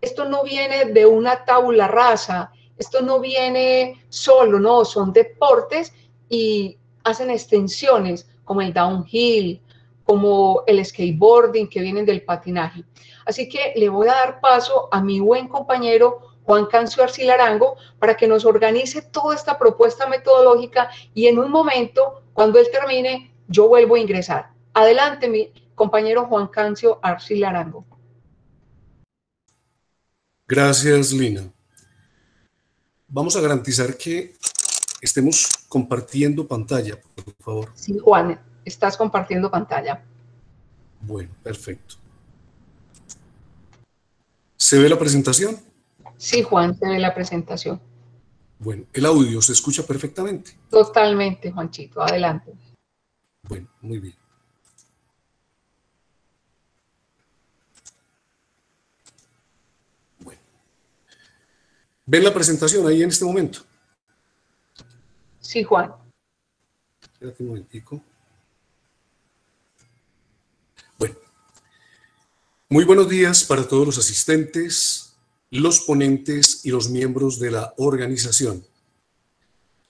esto no viene de una tabla rasa, esto no viene solo, no, son deportes y hacen extensiones como el downhill, como el skateboarding que vienen del patinaje. Así que le voy a dar paso a mi buen compañero Juan Cancio Arcilarango, para que nos organice toda esta propuesta metodológica y en un momento, cuando él termine, yo vuelvo a ingresar. Adelante, mi compañero Juan Cancio Arcil Arango. Gracias, Lina. Vamos a garantizar que estemos compartiendo pantalla, por favor. Sí, Juan, estás compartiendo pantalla. Bueno, perfecto. ¿Se ve la presentación? Sí, Juan, se ve la presentación. Bueno, el audio se escucha perfectamente. Totalmente, Juanchito. Adelante. Bueno, muy bien. Bueno. ¿Ven la presentación ahí en este momento? Sí, Juan. Espérate un momentico. Muy buenos días para todos los asistentes, los ponentes y los miembros de la organización.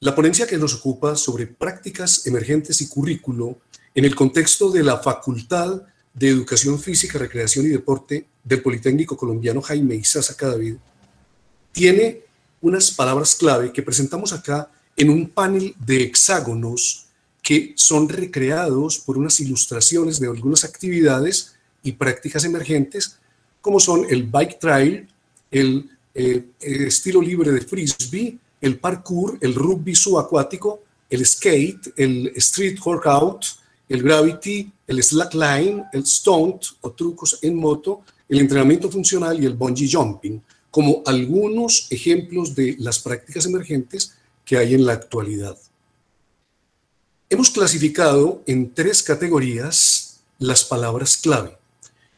La ponencia que nos ocupa sobre prácticas emergentes y currículo en el contexto de la Facultad de Educación Física, Recreación y Deporte del Politécnico Colombiano Jaime Isaza David tiene unas palabras clave que presentamos acá en un panel de hexágonos que son recreados por unas ilustraciones de algunas actividades y prácticas emergentes, como son el bike trail, el eh, estilo libre de frisbee, el parkour, el rugby subacuático, el skate, el street workout, el gravity, el slackline, el stunt o trucos en moto, el entrenamiento funcional y el bungee jumping, como algunos ejemplos de las prácticas emergentes que hay en la actualidad. Hemos clasificado en tres categorías las palabras clave.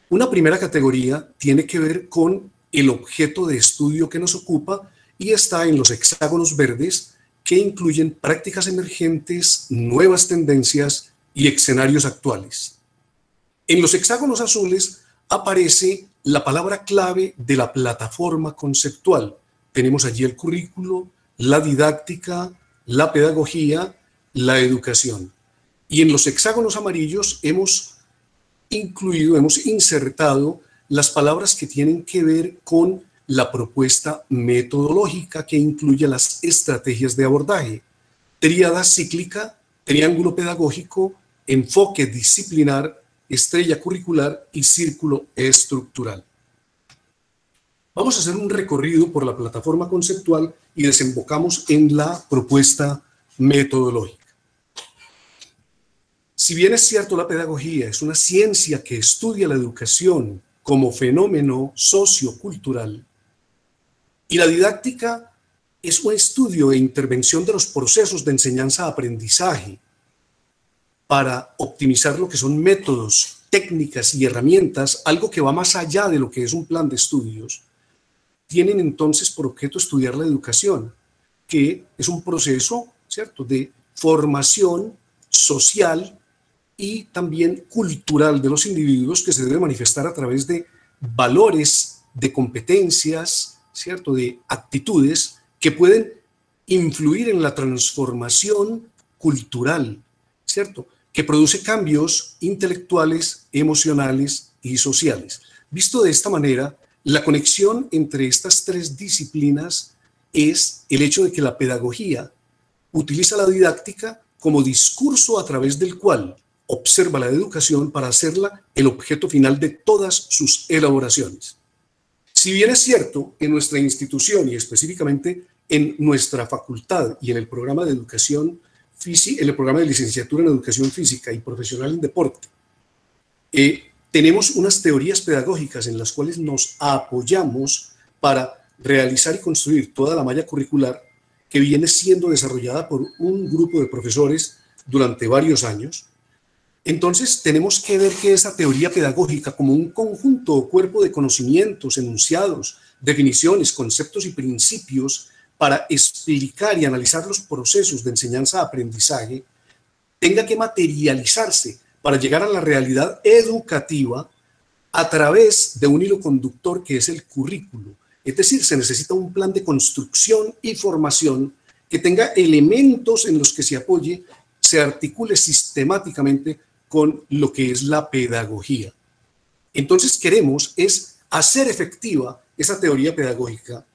Una primera categoría tiene que ver con el objeto de estudio que nos ocupa y está en los hexágonos verdes que incluyen prácticas emergentes, nuevas tendencias y escenarios actuales. En los hexágonos azules aparece la palabra clave de la plataforma conceptual. Tenemos allí el currículo, la didáctica, la pedagogía, la educación. Y en los hexágonos amarillos hemos incluido, hemos insertado las palabras que tienen que ver con la propuesta metodológica que incluye las estrategias de abordaje, tríada cíclica, triángulo pedagógico, enfoque disciplinar, estrella curricular y círculo estructural. Vamos a hacer un recorrido por la plataforma conceptual y desembocamos en la propuesta metodológica. Si bien es cierto la pedagogía es una ciencia que estudia la educación como fenómeno sociocultural, y la didáctica es un estudio e intervención de los procesos de enseñanza-aprendizaje para optimizar lo que son métodos, técnicas y herramientas, algo que va más allá de lo que es un plan de estudios, tienen entonces por objeto estudiar la educación, que es un proceso, ¿cierto?, de formación social y también cultural de los individuos que se debe manifestar a través de valores, de competencias, ¿cierto?, de actitudes que pueden influir en la transformación cultural, ¿cierto?, que produce cambios intelectuales, emocionales y sociales. Visto de esta manera, la conexión entre estas tres disciplinas es el hecho de que la pedagogía utiliza la didáctica como discurso a través del cual observa la educación para hacerla el objeto final de todas sus elaboraciones. Si bien es cierto, en nuestra institución y específicamente en nuestra facultad y en el programa de educación física, en el programa de licenciatura en educación física y profesional en deporte, eh, tenemos unas teorías pedagógicas en las cuales nos apoyamos para realizar y construir toda la malla curricular que viene siendo desarrollada por un grupo de profesores durante varios años entonces tenemos que ver que esa teoría pedagógica como un conjunto o cuerpo de conocimientos, enunciados, definiciones, conceptos y principios para explicar y analizar los procesos de enseñanza-aprendizaje, tenga que materializarse para llegar a la realidad educativa a través de un hilo conductor que es el currículo. Es decir, se necesita un plan de construcción y formación que tenga elementos en los que se apoye, se articule sistemáticamente con lo que es la pedagogía. Entonces queremos es hacer efectiva esa teoría pedagógica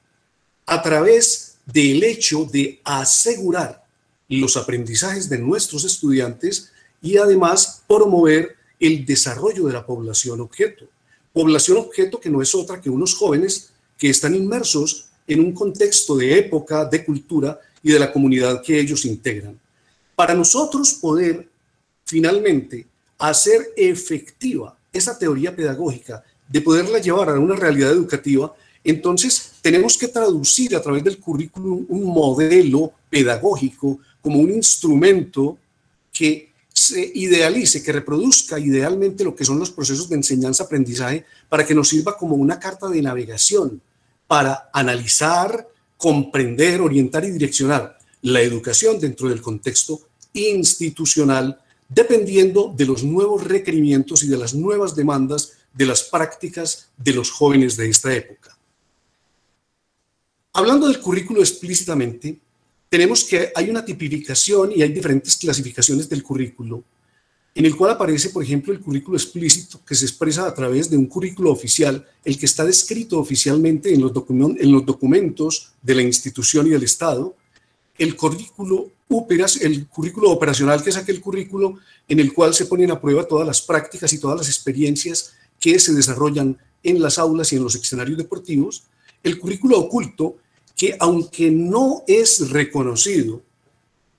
a través del hecho de asegurar los aprendizajes de nuestros estudiantes y además promover el desarrollo de la población objeto. Población objeto que no es otra que unos jóvenes que están inmersos en un contexto de época, de cultura y de la comunidad que ellos integran. Para nosotros poder finalmente hacer efectiva esa teoría pedagógica, de poderla llevar a una realidad educativa, entonces tenemos que traducir a través del currículum un modelo pedagógico como un instrumento que se idealice, que reproduzca idealmente lo que son los procesos de enseñanza-aprendizaje para que nos sirva como una carta de navegación para analizar, comprender, orientar y direccionar la educación dentro del contexto institucional, dependiendo de los nuevos requerimientos y de las nuevas demandas de las prácticas de los jóvenes de esta época. Hablando del currículo explícitamente, tenemos que hay una tipificación y hay diferentes clasificaciones del currículo, en el cual aparece, por ejemplo, el currículo explícito que se expresa a través de un currículo oficial, el que está descrito oficialmente en los, en los documentos de la institución y del Estado, el currículo, el currículo operacional, que es aquel currículo en el cual se ponen a prueba todas las prácticas y todas las experiencias que se desarrollan en las aulas y en los escenarios deportivos, el currículo oculto, que aunque no es reconocido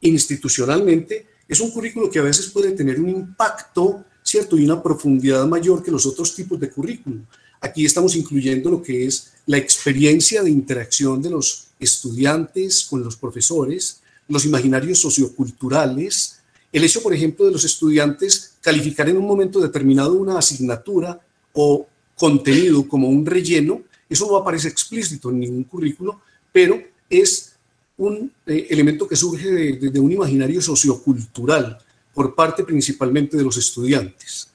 institucionalmente, es un currículo que a veces puede tener un impacto, ¿cierto? Y una profundidad mayor que los otros tipos de currículum. Aquí estamos incluyendo lo que es la experiencia de interacción de los estudiantes con los profesores, los imaginarios socioculturales, el hecho, por ejemplo, de los estudiantes calificar en un momento determinado una asignatura o contenido como un relleno, eso no aparece explícito en ningún currículo, pero es un eh, elemento que surge de, un imaginario sociocultural por parte principalmente de los estudiantes.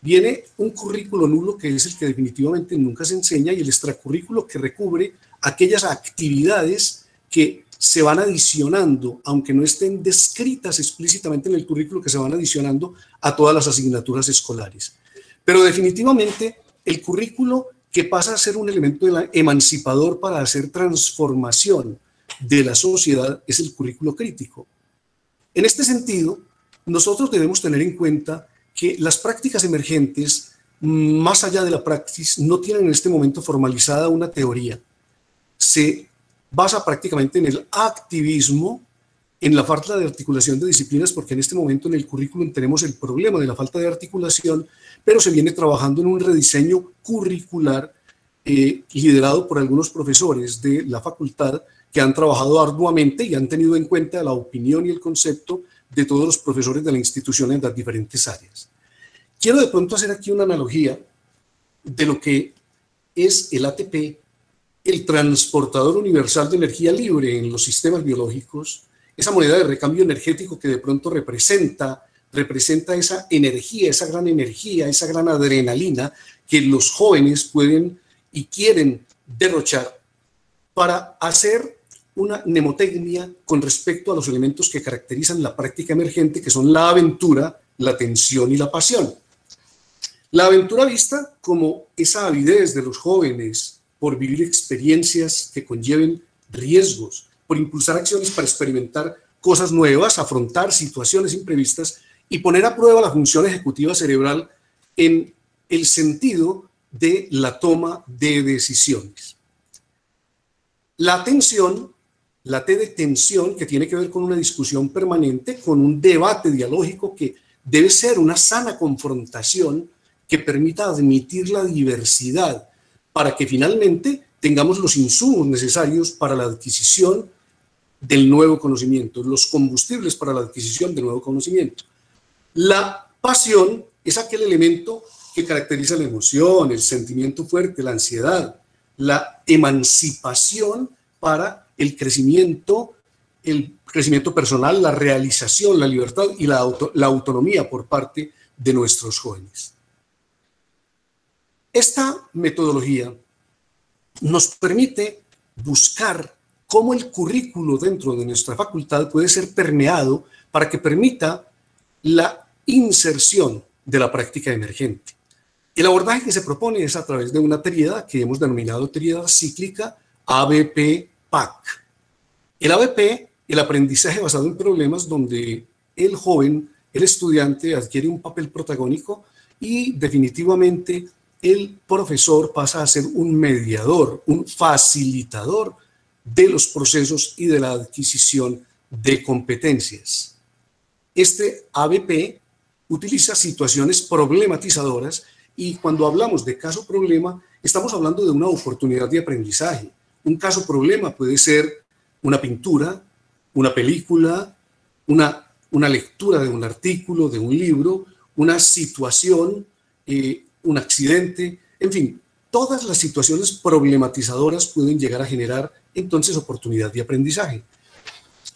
Viene un currículo nulo que es el que definitivamente nunca se enseña y el extracurrículo que recubre aquellas actividades que se van adicionando, aunque no estén descritas explícitamente en el currículo, que se van adicionando a todas las asignaturas escolares. Pero definitivamente el currículo que pasa a ser un elemento emancipador para hacer transformación de la sociedad es el currículo crítico. En este sentido, nosotros debemos tener en cuenta que las prácticas emergentes, más allá de la praxis, no tienen en este momento formalizada una teoría. Se basa prácticamente en el activismo, en la falta de articulación de disciplinas, porque en este momento en el currículum tenemos el problema de la falta de articulación, pero se viene trabajando en un rediseño curricular eh, liderado por algunos profesores de la facultad que han trabajado arduamente y han tenido en cuenta la opinión y el concepto de todos los profesores de la institución en las diferentes áreas. Quiero de pronto hacer aquí una analogía de lo que es el ATP, el transportador universal de energía libre en los sistemas biológicos, esa moneda de recambio energético que de pronto representa, representa esa energía, esa gran energía, esa gran adrenalina que los jóvenes pueden y quieren derrochar para hacer una mnemotecnia con respecto a los elementos que caracterizan la práctica emergente, que son la aventura, la tensión y la pasión. La aventura vista como esa avidez de los jóvenes por vivir experiencias que conlleven riesgos, por impulsar acciones para experimentar cosas nuevas, afrontar situaciones imprevistas y poner a prueba la función ejecutiva cerebral en el sentido de la toma de decisiones. La atención, la T de tensión, que tiene que ver con una discusión permanente, con un debate dialógico que debe ser una sana confrontación que permita admitir la diversidad para que finalmente tengamos los insumos necesarios para la adquisición del nuevo conocimiento, los combustibles para la adquisición del nuevo conocimiento. La pasión es aquel elemento que caracteriza la emoción, el sentimiento fuerte, la ansiedad, la emancipación para el crecimiento, el crecimiento personal, la realización, la libertad y la, la autonomía por parte de nuestros jóvenes. Esta metodología nos permite buscar cómo el currículo dentro de nuestra facultad puede ser permeado para que permita la inserción de la práctica emergente. El abordaje que se propone es a través de una tríada que hemos denominado tríada cíclica ABP-PAC. El ABP, el aprendizaje basado en problemas donde el joven, el estudiante adquiere un papel protagónico y definitivamente el profesor pasa a ser un mediador, un facilitador de los procesos y de la adquisición de competencias. Este ABP utiliza situaciones problematizadoras y cuando hablamos de caso problema, estamos hablando de una oportunidad de aprendizaje. Un caso problema puede ser una pintura, una película, una, una lectura de un artículo, de un libro, una situación, eh, un accidente, en fin, todas las situaciones problematizadoras pueden llegar a generar entonces oportunidad de aprendizaje.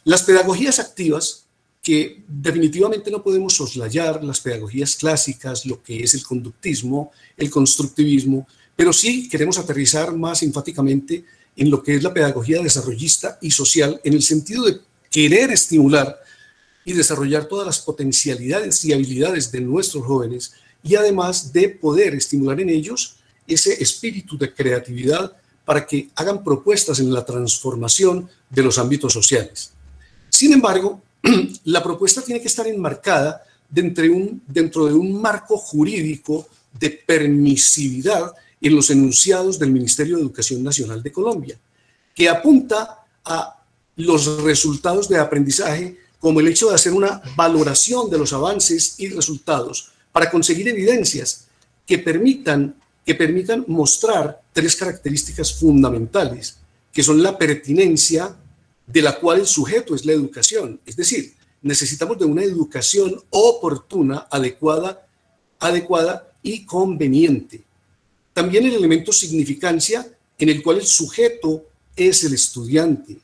Las pedagogías activas, que definitivamente no podemos soslayar, las pedagogías clásicas, lo que es el conductismo, el constructivismo, pero sí queremos aterrizar más enfáticamente en lo que es la pedagogía desarrollista y social, en el sentido de querer estimular y desarrollar todas las potencialidades y habilidades de nuestros jóvenes y además de poder estimular en ellos ese espíritu de creatividad para que hagan propuestas en la transformación de los ámbitos sociales. Sin embargo, [clears throat] la propuesta tiene que estar enmarcada dentro de un, marco jurídico de permisividad en los enunciados del Ministerio de Educación Nacional de Colombia, que apunta a los resultados de aprendizaje como el hecho de hacer una valoración de los avances y resultados para conseguir evidencias que permitan, que permitan mostrar tres características fundamentales, que son la pertinencia de la cual el sujeto es la educación. Es decir, necesitamos de una educación oportuna, adecuada, adecuada y conveniente. También el elemento significancia en el cual el sujeto es el estudiante,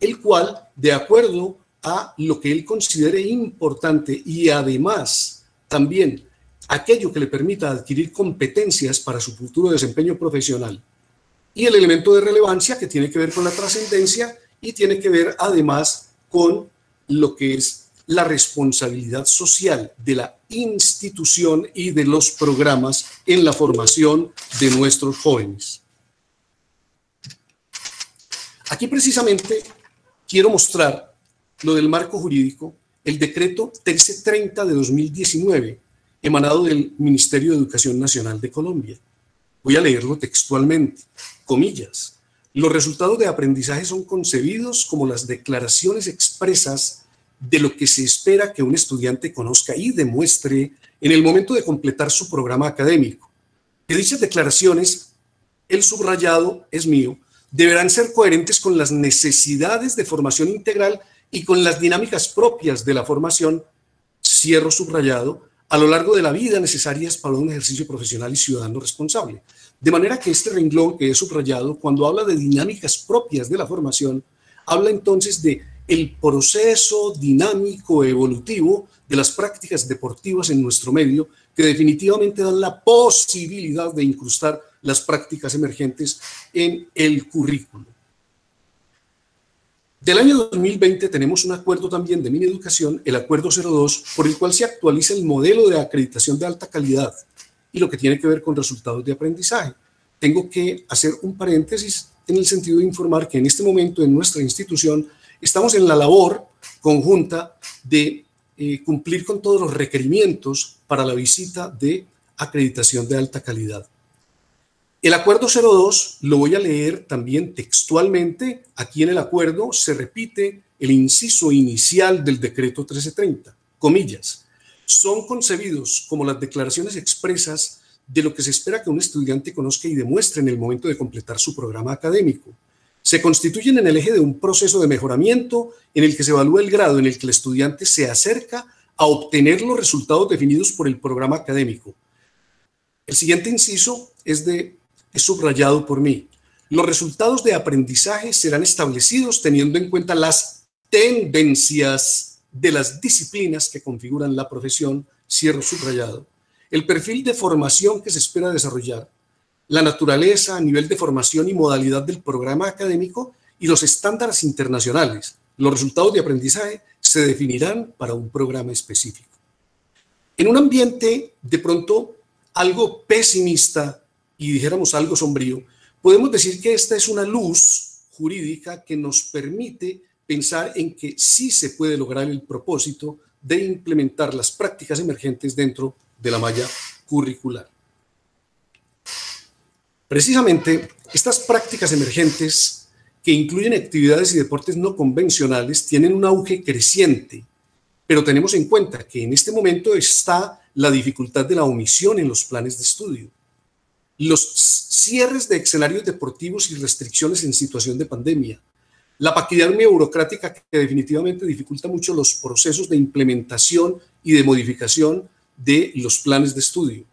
el cual, de acuerdo a lo que él considere importante y además también aquello que le permita adquirir competencias para su futuro desempeño profesional. Y el elemento de relevancia que tiene que ver con la trascendencia y tiene que ver además con lo que es la responsabilidad social de la institución y de los programas en la formación de nuestros jóvenes. Aquí precisamente quiero mostrar lo del marco jurídico, el decreto 1330 de 2019, emanado del Ministerio de Educación Nacional de Colombia. Voy a leerlo textualmente, comillas. Los resultados de aprendizaje son concebidos como las declaraciones expresas de lo que se espera que un estudiante conozca y demuestre en el momento de completar su programa académico. Que dichas declaraciones, el subrayado es mío, deberán ser coherentes con las necesidades de formación integral y con las dinámicas propias de la formación, cierro subrayado, a lo largo de la vida necesarias para un ejercicio profesional y ciudadano responsable. De manera que este renglón que he subrayado, cuando habla de dinámicas propias de la formación, habla entonces de el proceso dinámico evolutivo de las prácticas deportivas en nuestro medio, que definitivamente dan la posibilidad de incrustar las prácticas emergentes en el currículo. Del año 2020 tenemos un acuerdo también de Mineducación, el Acuerdo 02, por el cual se actualiza el modelo de acreditación de alta calidad y lo que tiene que ver con resultados de aprendizaje. Tengo que hacer un paréntesis en el sentido de informar que en este momento en nuestra institución estamos en la labor conjunta de eh, cumplir con todos los requerimientos para la visita de acreditación de alta calidad. El acuerdo 02 lo voy a leer también textualmente. Aquí en el acuerdo se repite el inciso inicial del decreto 1330, comillas. Son concebidos como las declaraciones expresas de lo que se espera que un estudiante conozca y demuestre en el momento de completar su programa académico. Se constituyen en el eje de un proceso de mejoramiento en el que se evalúa el grado en el que el estudiante se acerca a obtener los resultados definidos por el programa académico. El siguiente inciso es de es subrayado por mí. Los resultados de aprendizaje serán establecidos teniendo en cuenta las tendencias de las disciplinas que configuran la profesión, cierro subrayado, el perfil de formación que se espera desarrollar, la naturaleza, a nivel de formación y modalidad del programa académico y los estándares internacionales. Los resultados de aprendizaje se definirán para un programa específico. En un ambiente de pronto algo pesimista y dijéramos algo sombrío, podemos decir que esta es una luz jurídica que nos permite pensar en que sí se puede lograr el propósito de implementar las prácticas emergentes dentro de la malla curricular. Precisamente, estas prácticas emergentes que incluyen actividades y deportes no convencionales tienen un auge creciente, pero tenemos en cuenta que en este momento está la dificultad de la omisión en los planes de estudio. Los cierres de escenarios deportivos y restricciones en situación de pandemia, la paquidermia burocrática que definitivamente dificulta mucho los procesos de implementación y de modificación de los planes de estudio,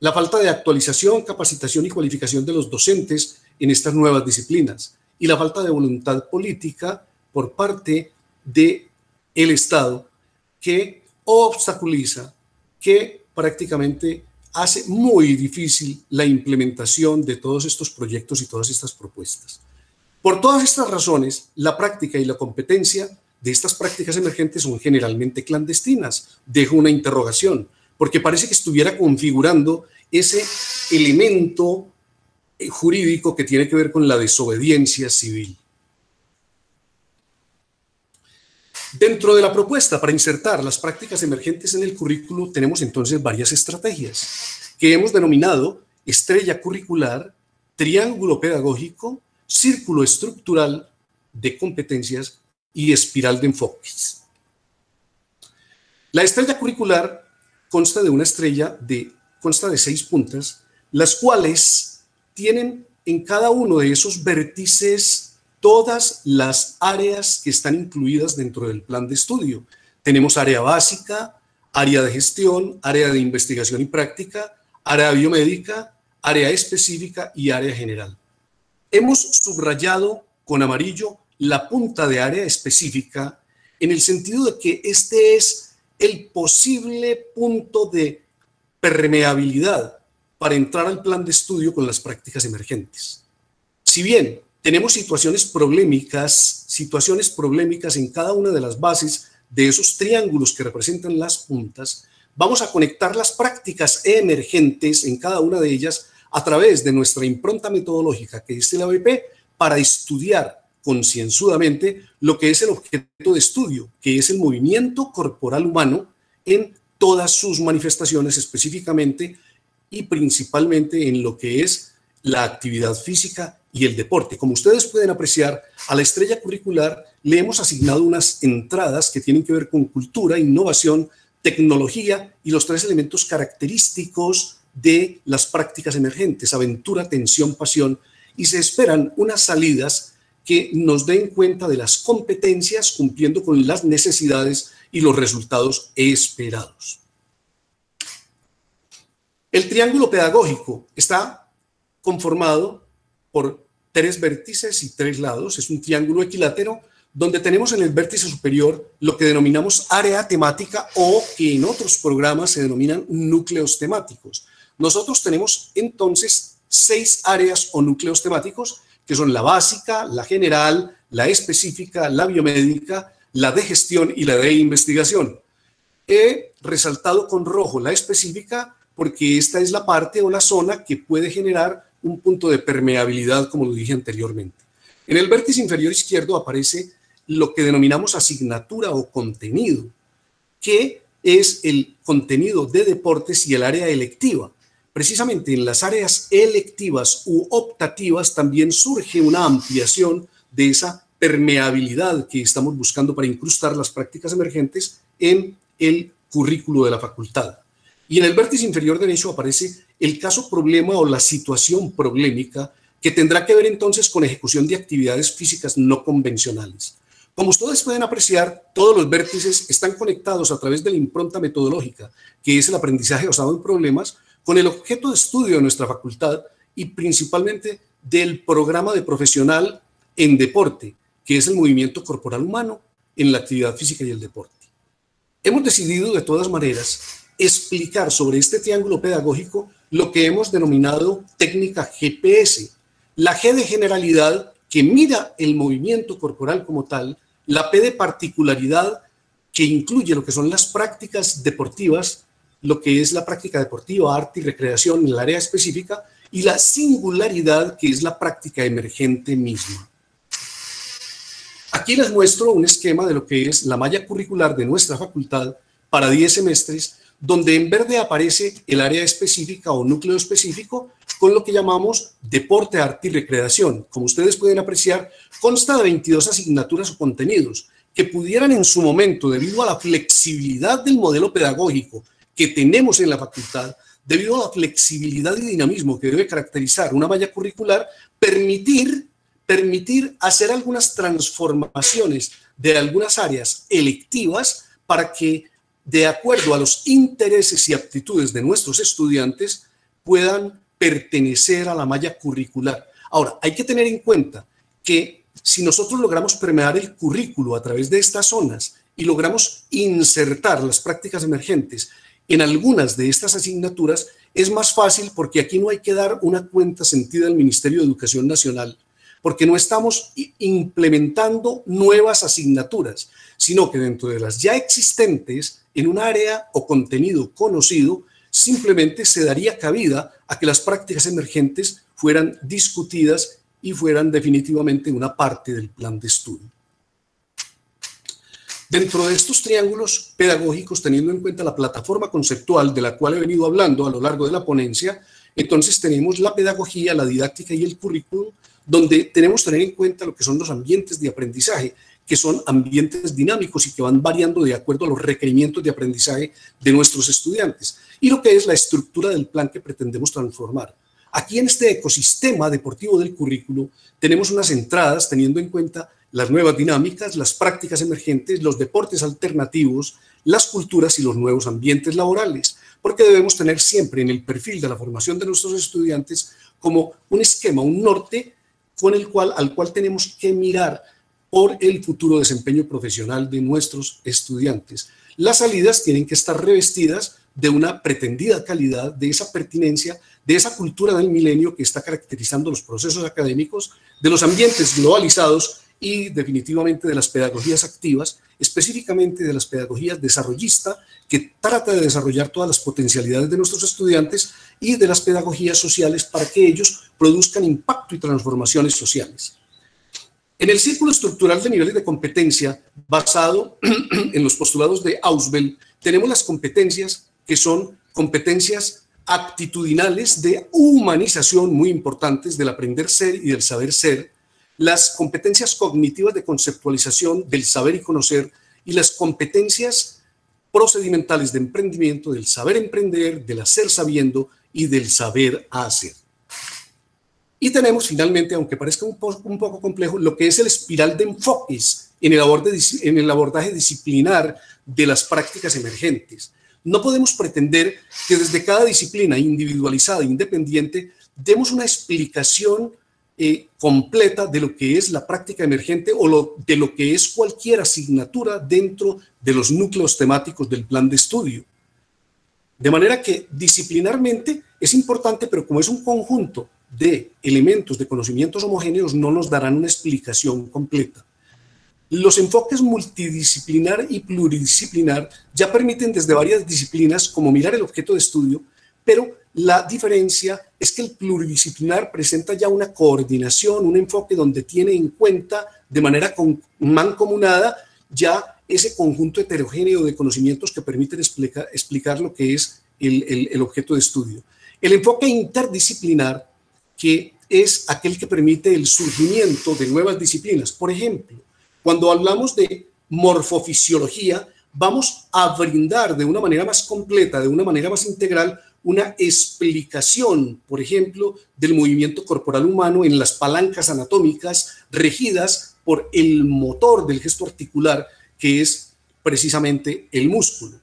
la falta de actualización, capacitación y cualificación de los docentes en estas nuevas disciplinas y la falta de voluntad política por parte de el Estado que obstaculiza, que prácticamente hace muy difícil la implementación de todos estos proyectos y todas estas propuestas. Por todas estas razones, la práctica y la competencia de estas prácticas emergentes son generalmente clandestinas. Dejo una interrogación, porque parece que estuviera configurando ese elemento eh, jurídico que tiene que ver con la desobediencia civil. Dentro de la propuesta para insertar las prácticas emergentes en el currículo tenemos entonces varias estrategias que hemos denominado estrella curricular, triángulo pedagógico, círculo estructural de competencias y espiral de enfoques. La estrella curricular consta de una estrella de consta de seis puntas, las cuales tienen en cada uno de esos vértices todas las áreas que están incluidas dentro del plan de estudio. Tenemos área básica, área de gestión, área de investigación y práctica, área biomédica, área específica y área general. Hemos subrayado con amarillo la punta de área específica en el sentido de que este es el posible punto de permeabilidad para entrar al plan de estudio con las prácticas emergentes. Si bien tenemos situaciones problemáticas, situaciones problemáticas en cada una de las bases de esos triángulos que representan las puntas, vamos a conectar las prácticas emergentes en cada una de ellas a través de nuestra impronta metodológica que es el ABP para estudiar concienzudamente lo que es el objeto de estudio, que es el movimiento corporal humano en todas sus manifestaciones específicamente y principalmente en lo que es la actividad física y el deporte. Como ustedes pueden apreciar, a la estrella curricular le hemos asignado unas entradas que tienen que ver con cultura, innovación, tecnología y los tres elementos característicos de las prácticas emergentes, aventura, tensión, pasión, y se esperan unas salidas que nos den cuenta de las competencias cumpliendo con las necesidades y los resultados esperados. El triángulo pedagógico está conformado por tres vértices y tres lados. Es un triángulo equilátero donde tenemos en el vértice superior lo que denominamos área temática o que en otros programas se denominan núcleos temáticos. Nosotros tenemos entonces seis áreas o núcleos temáticos que son la básica, la general, la específica, la biomédica, la de gestión y la de investigación. He resaltado con rojo la específica porque esta es la parte o la zona que puede generar un punto de permeabilidad, como lo dije anteriormente. En el vértice inferior izquierdo aparece lo que denominamos asignatura o contenido, que es el contenido de deportes y el área electiva. Precisamente en las áreas electivas u optativas también surge una ampliación de esa permeabilidad que estamos buscando para incrustar las prácticas emergentes en el currículo de la facultad. Y en el vértice inferior derecho aparece el caso problema o la situación problemática que tendrá que ver entonces con ejecución de actividades físicas no convencionales. Como ustedes pueden apreciar, todos los vértices están conectados a través de la impronta metodológica, que es el aprendizaje basado en problemas, con el objeto de estudio de nuestra facultad y principalmente del programa de profesional en deporte, que es el movimiento corporal humano en la actividad física y el deporte. Hemos decidido de todas maneras explicar sobre este triángulo pedagógico lo que hemos denominado técnica GPS. La G de generalidad, que mira el movimiento corporal como tal, la P de particularidad, que incluye lo que son las prácticas deportivas, lo que es la práctica deportiva, arte y recreación en el área específica, y la singularidad, que es la práctica emergente misma. Aquí les muestro un esquema de lo que es la malla curricular de nuestra facultad para 10 semestres donde en verde aparece el área específica o núcleo específico con lo que llamamos deporte, arte y recreación. Como ustedes pueden apreciar, consta de 22 asignaturas o contenidos que pudieran en su momento, debido a la flexibilidad del modelo pedagógico que tenemos en la facultad, debido a la flexibilidad y dinamismo que debe caracterizar una malla curricular, permitir, permitir hacer algunas transformaciones de algunas áreas electivas para que, de acuerdo a los intereses y aptitudes de nuestros estudiantes, puedan pertenecer a la malla curricular. Ahora, hay que tener en cuenta que si nosotros logramos permear el currículo a través de estas zonas y logramos insertar las prácticas emergentes en algunas de estas asignaturas, es más fácil porque aquí no hay que dar una cuenta sentida al Ministerio de Educación Nacional, porque no estamos implementando nuevas asignaturas, sino que dentro de las ya existentes, en un área o contenido conocido, simplemente se daría cabida a que las prácticas emergentes fueran discutidas y fueran definitivamente una parte del plan de estudio. Dentro de estos triángulos pedagógicos, teniendo en cuenta la plataforma conceptual de la cual he venido hablando a lo largo de la ponencia, entonces tenemos la pedagogía, la didáctica y el currículum, donde tenemos que tener en cuenta lo que son los ambientes de aprendizaje, que son ambientes dinámicos y que van variando de acuerdo a los requerimientos de aprendizaje de nuestros estudiantes, y lo que es la estructura del plan que pretendemos transformar. Aquí en este ecosistema deportivo del currículo tenemos unas entradas teniendo en cuenta las nuevas dinámicas, las prácticas emergentes, los deportes alternativos, las culturas y los nuevos ambientes laborales, porque debemos tener siempre en el perfil de la formación de nuestros estudiantes como un esquema, un norte con el cual, al cual tenemos que mirar por el futuro desempeño profesional de nuestros estudiantes. Las salidas tienen que estar revestidas de una pretendida calidad, de esa pertinencia, de esa cultura del milenio que está caracterizando los procesos académicos, de los ambientes globalizados y definitivamente de las pedagogías activas, específicamente de las pedagogías desarrollista, que trata de desarrollar todas las potencialidades de nuestros estudiantes, y de las pedagogías sociales para que ellos produzcan impacto y transformaciones sociales. En el círculo estructural de niveles de competencia, basado [clears throat] en los postulados de Auswell, tenemos las competencias que son competencias actitudinales de humanización muy importantes del aprender ser y del saber ser, las competencias cognitivas de conceptualización del saber y conocer y las competencias procedimentales de emprendimiento, del saber emprender, del hacer sabiendo y del saber hacer. Y tenemos finalmente, aunque parezca un, poco complejo, lo que es el espiral de enfoques en el, abordaje disciplinar de las prácticas emergentes. No podemos pretender que desde cada disciplina individualizada, e independiente, demos una explicación eh, completa de lo que es la práctica emergente o de lo que es cualquier asignatura dentro de los núcleos temáticos del plan de estudio. De manera que disciplinarmente es importante, pero como es un conjunto de elementos de conocimientos homogéneos, no nos darán una explicación completa. Los enfoques multidisciplinar y pluridisciplinar ya permiten desde varias disciplinas como mirar el objeto de estudio, pero la diferencia es que el pluridisciplinar presenta ya una coordinación, un enfoque donde tiene en cuenta de manera mancomunada ya ese conjunto heterogéneo de conocimientos que permiten explicar, lo que es el, el objeto de estudio. El enfoque interdisciplinar, que es aquel que permite el surgimiento de nuevas disciplinas. Por ejemplo, cuando hablamos de morfofisiología, vamos a brindar de una manera más completa, de una manera más integral, una explicación, por ejemplo, del movimiento corporal humano en las palancas anatómicas regidas por el motor del gesto articular, que es precisamente el músculo.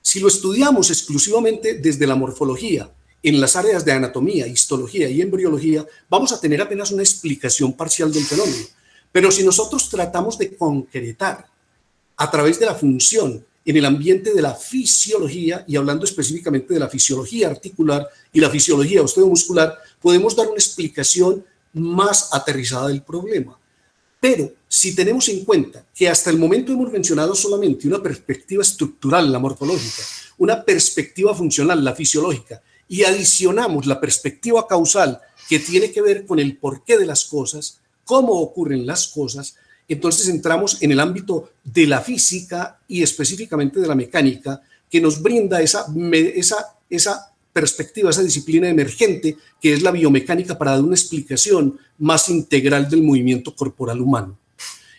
Si lo estudiamos exclusivamente desde la morfología, en las áreas de anatomía, histología y embriología, vamos a tener apenas una explicación parcial del fenómeno. Pero si nosotros tratamos de concretar a través de la función en el ambiente de la fisiología y hablando específicamente de la fisiología articular y la fisiología osteomuscular, podemos dar una explicación más aterrizada del problema. Pero si tenemos en cuenta que hasta el momento hemos mencionado solamente una perspectiva estructural, la morfológica, una perspectiva funcional, la fisiológica, y adicionamos la perspectiva causal que tiene que ver con el porqué de las cosas, cómo ocurren las cosas, entonces entramos en el ámbito de la física y específicamente de la mecánica, que nos brinda esa, esa, esa perspectiva, esa disciplina emergente que es la biomecánica para dar una explicación más integral del movimiento corporal humano.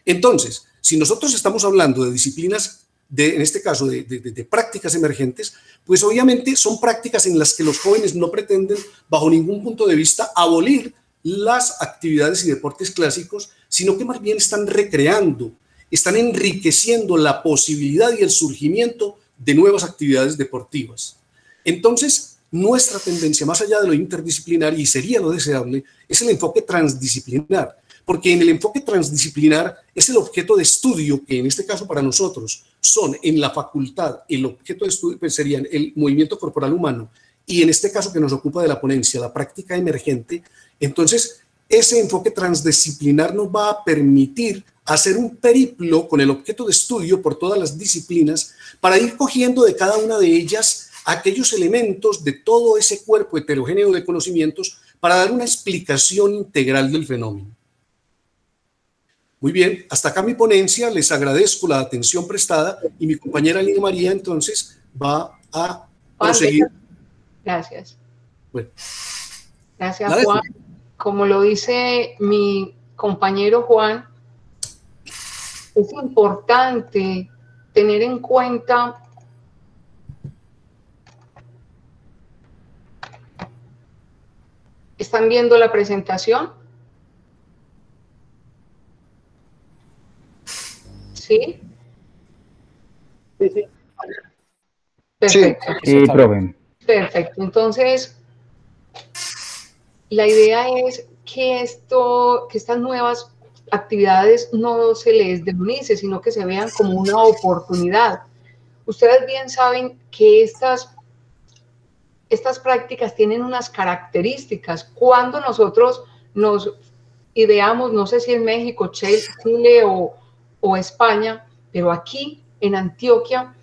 Entonces, si nosotros estamos hablando de disciplinas, de, en este caso de, de, prácticas emergentes, pues obviamente son prácticas en las que los jóvenes no pretenden, bajo ningún punto de vista, abolir las actividades y deportes clásicos, sino que más bien están recreando, están enriqueciendo la posibilidad y el surgimiento de nuevas actividades deportivas. Entonces, nuestra tendencia, más allá de lo interdisciplinar, y sería lo deseable, es el enfoque transdisciplinar, porque en el enfoque transdisciplinar es el objeto de estudio que en este caso para nosotros son en la facultad, el objeto de estudio pues, serían el movimiento corporal humano y en este caso que nos ocupa de la ponencia, la práctica emergente, entonces ese enfoque transdisciplinar nos va a permitir hacer un periplo con el objeto de estudio por todas las disciplinas para ir cogiendo de cada una de ellas aquellos elementos de todo ese cuerpo heterogéneo de conocimientos para dar una explicación integral del fenómeno. Muy bien, hasta acá mi ponencia, les agradezco la atención prestada y mi compañera Lina María entonces va a proseguir. Gracias. Gracias, Juan. Como lo dice mi compañero Juan, es importante tener en cuenta ¿Están viendo la presentación? ¿Sí? Sí, sí. Perfecto. Sí, Perfecto. Entonces, la idea es que, esto, que estas nuevas actividades no se les demonice, sino que se vean como una oportunidad. Ustedes bien saben que estas, estas prácticas tienen unas características. Cuando nosotros nos ideamos, no sé si en México, Chile o, o España, pero aquí en Antioquia,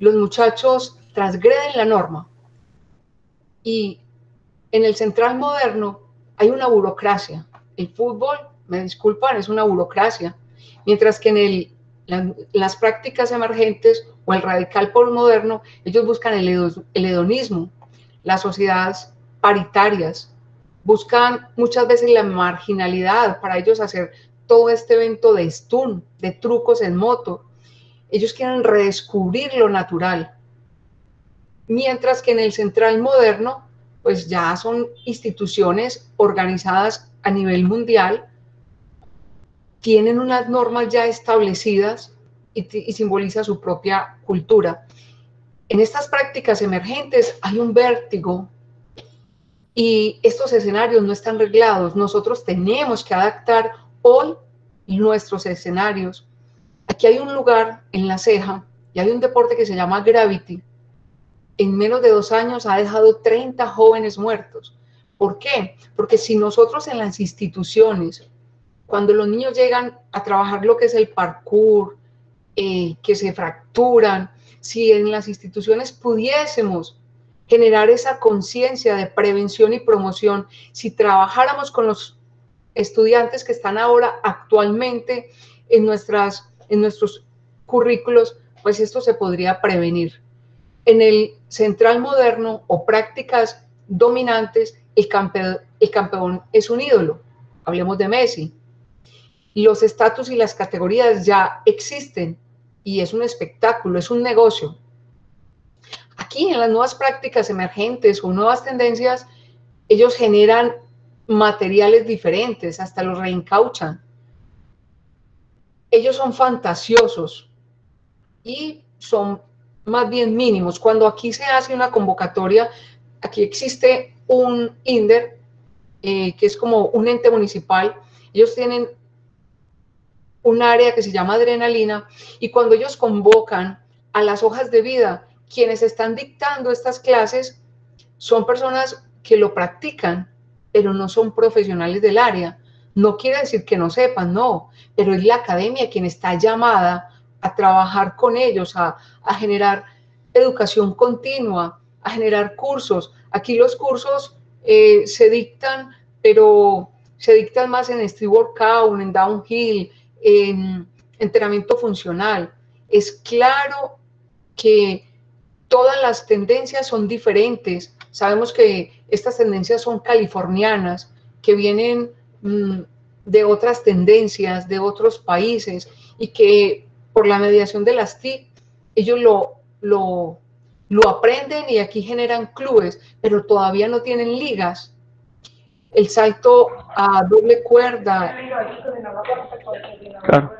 los muchachos transgreden la norma. Y en el central moderno hay una burocracia. El fútbol, me disculpan, es una burocracia. Mientras que en el, las prácticas emergentes o el radical moderno, ellos buscan el hedonismo, las sociedades paritarias, buscan muchas veces la marginalidad para ellos hacer todo este evento de stun, de trucos en moto. Ellos quieren redescubrir lo natural. Mientras que en el central moderno, pues ya son instituciones organizadas a nivel mundial, tienen unas normas ya establecidas y, y simboliza su propia cultura. En estas prácticas emergentes hay un vértigo y estos escenarios no están reglados. Nosotros tenemos que adaptar hoy nuestros escenarios. Aquí hay un lugar en la ceja y hay un deporte que se llama Gravity. En menos de dos años ha dejado 30 jóvenes muertos. ¿Por qué? Porque si nosotros en las instituciones, cuando los niños llegan a trabajar lo que es el parkour, eh, que se fracturan, si en las instituciones pudiésemos generar esa conciencia de prevención y promoción, si trabajáramos con los estudiantes que están ahora actualmente en, nuestras, en nuestros currículos, pues esto se podría prevenir. En el central moderno o prácticas dominantes, el, el campeón es un ídolo. Hablemos de Messi. Los estatus y las categorías ya existen y es un espectáculo, es un negocio. Aquí en las nuevas prácticas emergentes o nuevas tendencias, ellos generan materiales diferentes, hasta los reencauchan. Ellos son fantasiosos y son más bien mínimos. Cuando aquí se hace una convocatoria, aquí existe un INDER, eh, que es como un ente municipal, ellos tienen un área que se llama adrenalina y cuando ellos convocan a las hojas de vida, quienes están dictando estas clases son personas que lo practican pero no son profesionales del área. No quiere decir que no sepan, no, pero es la academia quien está llamada a trabajar con ellos, a, generar educación continua, a generar cursos. Aquí los cursos eh, se dictan, pero se dictan más en street workout, en downhill, en entrenamiento funcional. Es claro que todas las tendencias son diferentes. Sabemos que estas tendencias son californianas, que vienen mm, de otras tendencias, de otros países, y que por la mediación de las TIC, ellos lo, lo, lo aprenden y aquí generan clubes, pero todavía no tienen ligas. El salto a doble cuerda. Claro.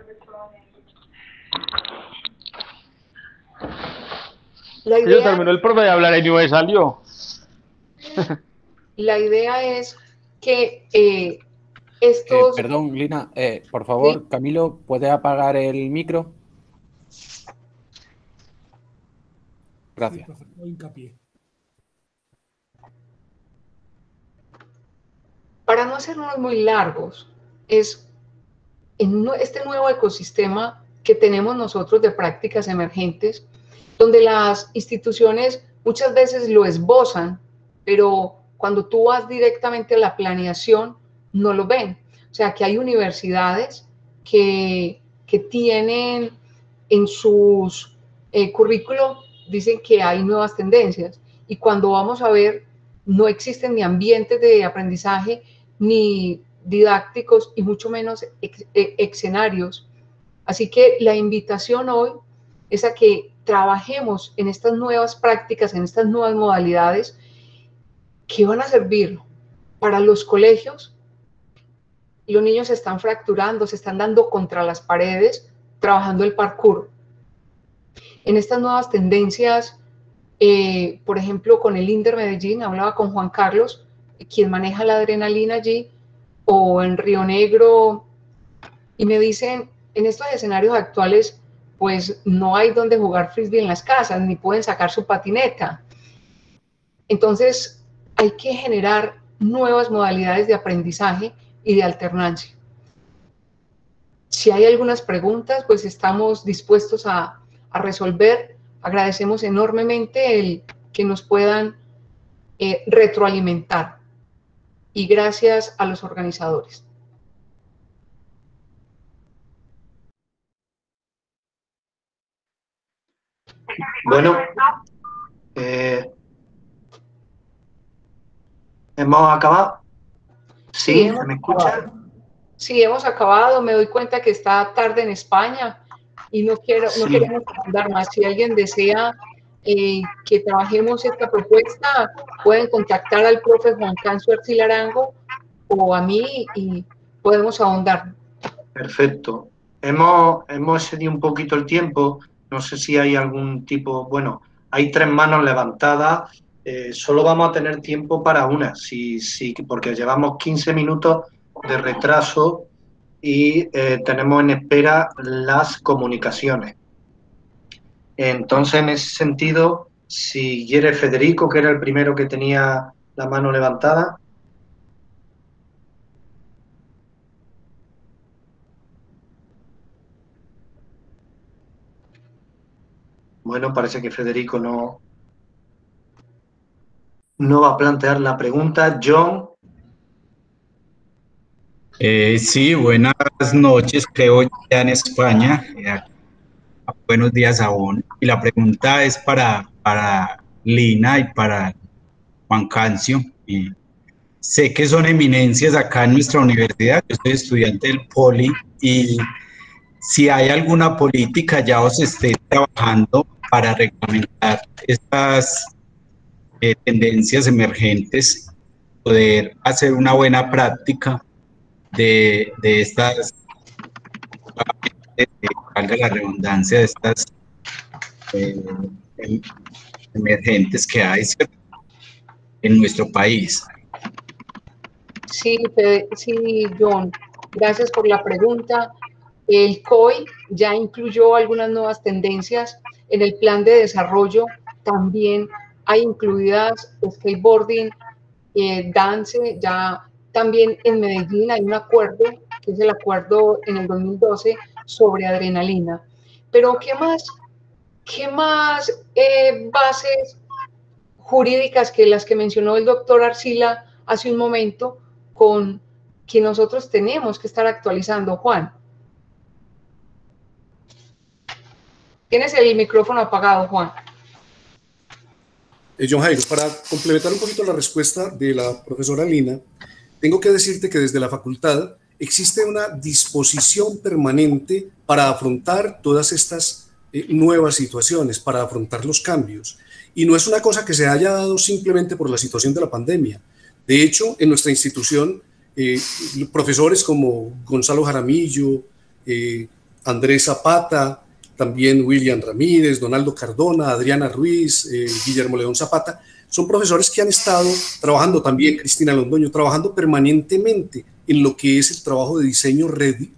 La Yo idea, terminó el profe de hablar y me salió. La idea es que eh, Eh, estos... perdón, Lina, eh, por favor, Camilo, ¿puede apagar el micro? Gracias. Hincapié. para no hacernos muy largos, es en este nuevo ecosistema que tenemos nosotros de prácticas emergentes, donde las instituciones muchas veces lo esbozan, pero cuando tú vas directamente a la planeación, no lo ven. O sea, que hay universidades que, que tienen en sus eh, currículos, dicen que hay nuevas tendencias, y cuando vamos a ver, no existen ni ambientes de aprendizaje, ni didácticos y mucho menos ex- e- escenarios. Así que la invitación hoy es a que trabajemos en estas nuevas prácticas, en estas nuevas modalidades que van a servir para los colegios. Los niños se están fracturando, se están dando contra las paredes, trabajando el parkour. En estas nuevas tendencias, eh, por ejemplo, con el Inder Medellín, hablaba con Juan Carlos, quien maneja la adrenalina allí, o en Río Negro, y me dicen, en estos escenarios actuales, pues no hay donde jugar frisbee en las casas, ni pueden sacar su patineta. Entonces, hay que generar nuevas modalidades de aprendizaje y de alternancia. Si hay algunas preguntas, pues estamos dispuestos a, resolver. Agradecemos enormemente el que nos puedan eh, retroalimentar y gracias a los organizadores. Bueno, eh, ¿hemos acabado? Sí, ¿Sí? hemos ¿Se me escucha? Sí, hemos acabado. Me doy cuenta que está tarde en España y no quiero, no Sí. queremos andar más. Si alguien desea eh, que trabajemos esta propuesta, pueden contactar al profe Juan Cancio Arcilarango o a mí y podemos ahondar. Perfecto. Hemos, hemos excedido un poquito el tiempo. No sé si hay algún tipo. Bueno, hay tres manos levantadas. Eh, solo vamos a tener tiempo para una, sí, sí, porque llevamos 15 minutos de retraso y eh, tenemos en espera las comunicaciones. Entonces, en ese sentido, si quiere Federico, que era el primero que tenía la mano levantada. Bueno, parece que Federico no, no va a plantear la pregunta. John, Eh, sí, buenas noches, creo ya en España. Eh, buenos días aún. Y la pregunta es para, para Lina y para Juan Cancio. Y sé que son eminencias acá en nuestra universidad. Yo soy estudiante del Poli y si hay alguna política ya os esté trabajando para reglamentar estas eh, tendencias emergentes, poder hacer una buena práctica de, de estas, eh, valga la redundancia, de estas eh, em- emergentes que hay en nuestro país. Sí, sí, John, gracias por la pregunta. El COI ya incluyó algunas nuevas tendencias. En el plan de desarrollo también hay incluidas skateboarding, eh, dance, ya también en Medellín hay un acuerdo, que es el acuerdo en el 2012 sobre adrenalina. Pero ¿qué más, qué más eh, bases jurídicas que las que mencionó el doctor Arcila hace un momento con que nosotros tenemos que estar actualizando, Juan? Tienes el micrófono apagado, Juan. Eh, John Jairo, para complementar un poquito la respuesta de la profesora Lina, tengo que decirte que desde la facultad existe una disposición permanente para afrontar todas estas eh, nuevas situaciones, para afrontar los cambios. Y no es una cosa que se haya dado simplemente por la situación de la pandemia. De hecho, en nuestra institución, eh, profesores como Gonzalo Jaramillo, Andrés Zapata, también William Ramírez, Donaldo Cardona, Adriana Ruiz, eh, Guillermo León Zapata, son profesores que han estado trabajando también, Cristina Londoño, trabajando permanentemente en lo que es el trabajo de diseño,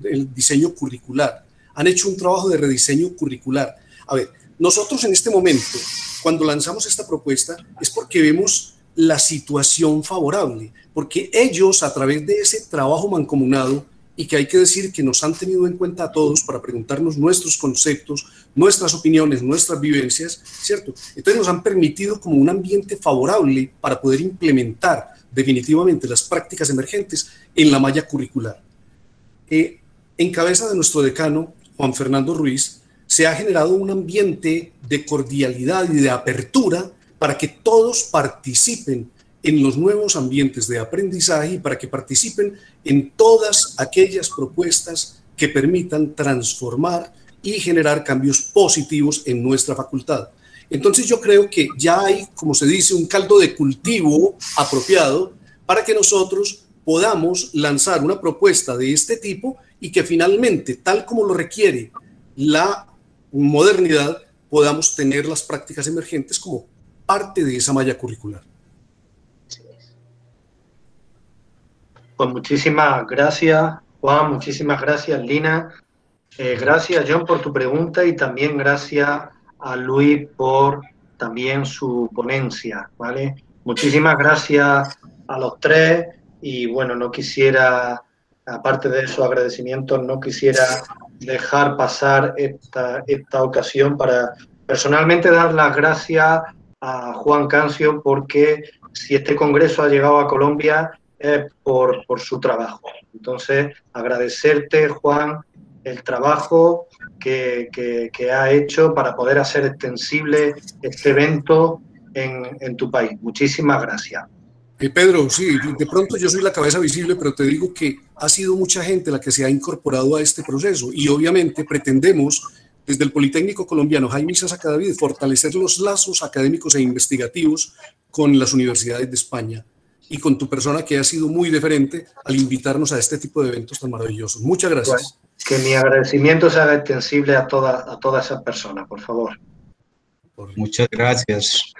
el diseño curricular. Han hecho un trabajo de rediseño curricular. A ver, nosotros en este momento, cuando lanzamos esta propuesta, es porque vemos la situación favorable, porque ellos a través de ese trabajo mancomunado y que hay que decir que nos han tenido en cuenta a todos para preguntarnos nuestros conceptos, nuestras opiniones, nuestras vivencias, ¿cierto? Entonces nos han permitido como un ambiente favorable para poder implementar definitivamente las prácticas emergentes en la malla curricular. Eh, en cabeza de nuestro decano, Juan Fernando Ruiz, se ha generado un ambiente de cordialidad y de apertura para que todos participen en los nuevos ambientes de aprendizaje y para que participen en todas aquellas propuestas que permitan transformar y generar cambios positivos en nuestra facultad. Entonces yo creo que ya hay, como se dice, un caldo de cultivo apropiado para que nosotros podamos lanzar una propuesta de este tipo y que finalmente, tal como lo requiere la modernidad, podamos tener las prácticas emergentes como parte de esa malla curricular. Pues muchísimas gracias, Juan, muchísimas gracias, Lina. Eh, gracias, John, por tu pregunta y también gracias a Luis por también su ponencia, ¿vale? Muchísimas gracias a los tres y bueno, no quisiera, aparte de esos agradecimientos, no quisiera dejar pasar esta, esta ocasión para personalmente dar las gracias a Juan Cancio porque si este congreso ha llegado a Colombia por, por su trabajo. Entonces, agradecerte, Juan, el trabajo que, que, ha hecho para poder hacer extensible este evento en, tu país. Muchísimas gracias. Eh, Pedro, sí, de pronto yo soy la cabeza visible, pero te digo que ha sido mucha gente la que se ha incorporado a este proceso y obviamente pretendemos desde el Politécnico Colombiano Jaime Sasa David fortalecer los lazos académicos e investigativos con las universidades de España y con tu persona que ha sido muy diferente al invitarnos a este tipo de eventos tan maravillosos. Muchas gracias. Pues, que mi agradecimiento sea extensible a, toda, a todas esas personas, por favor. Muchas gracias.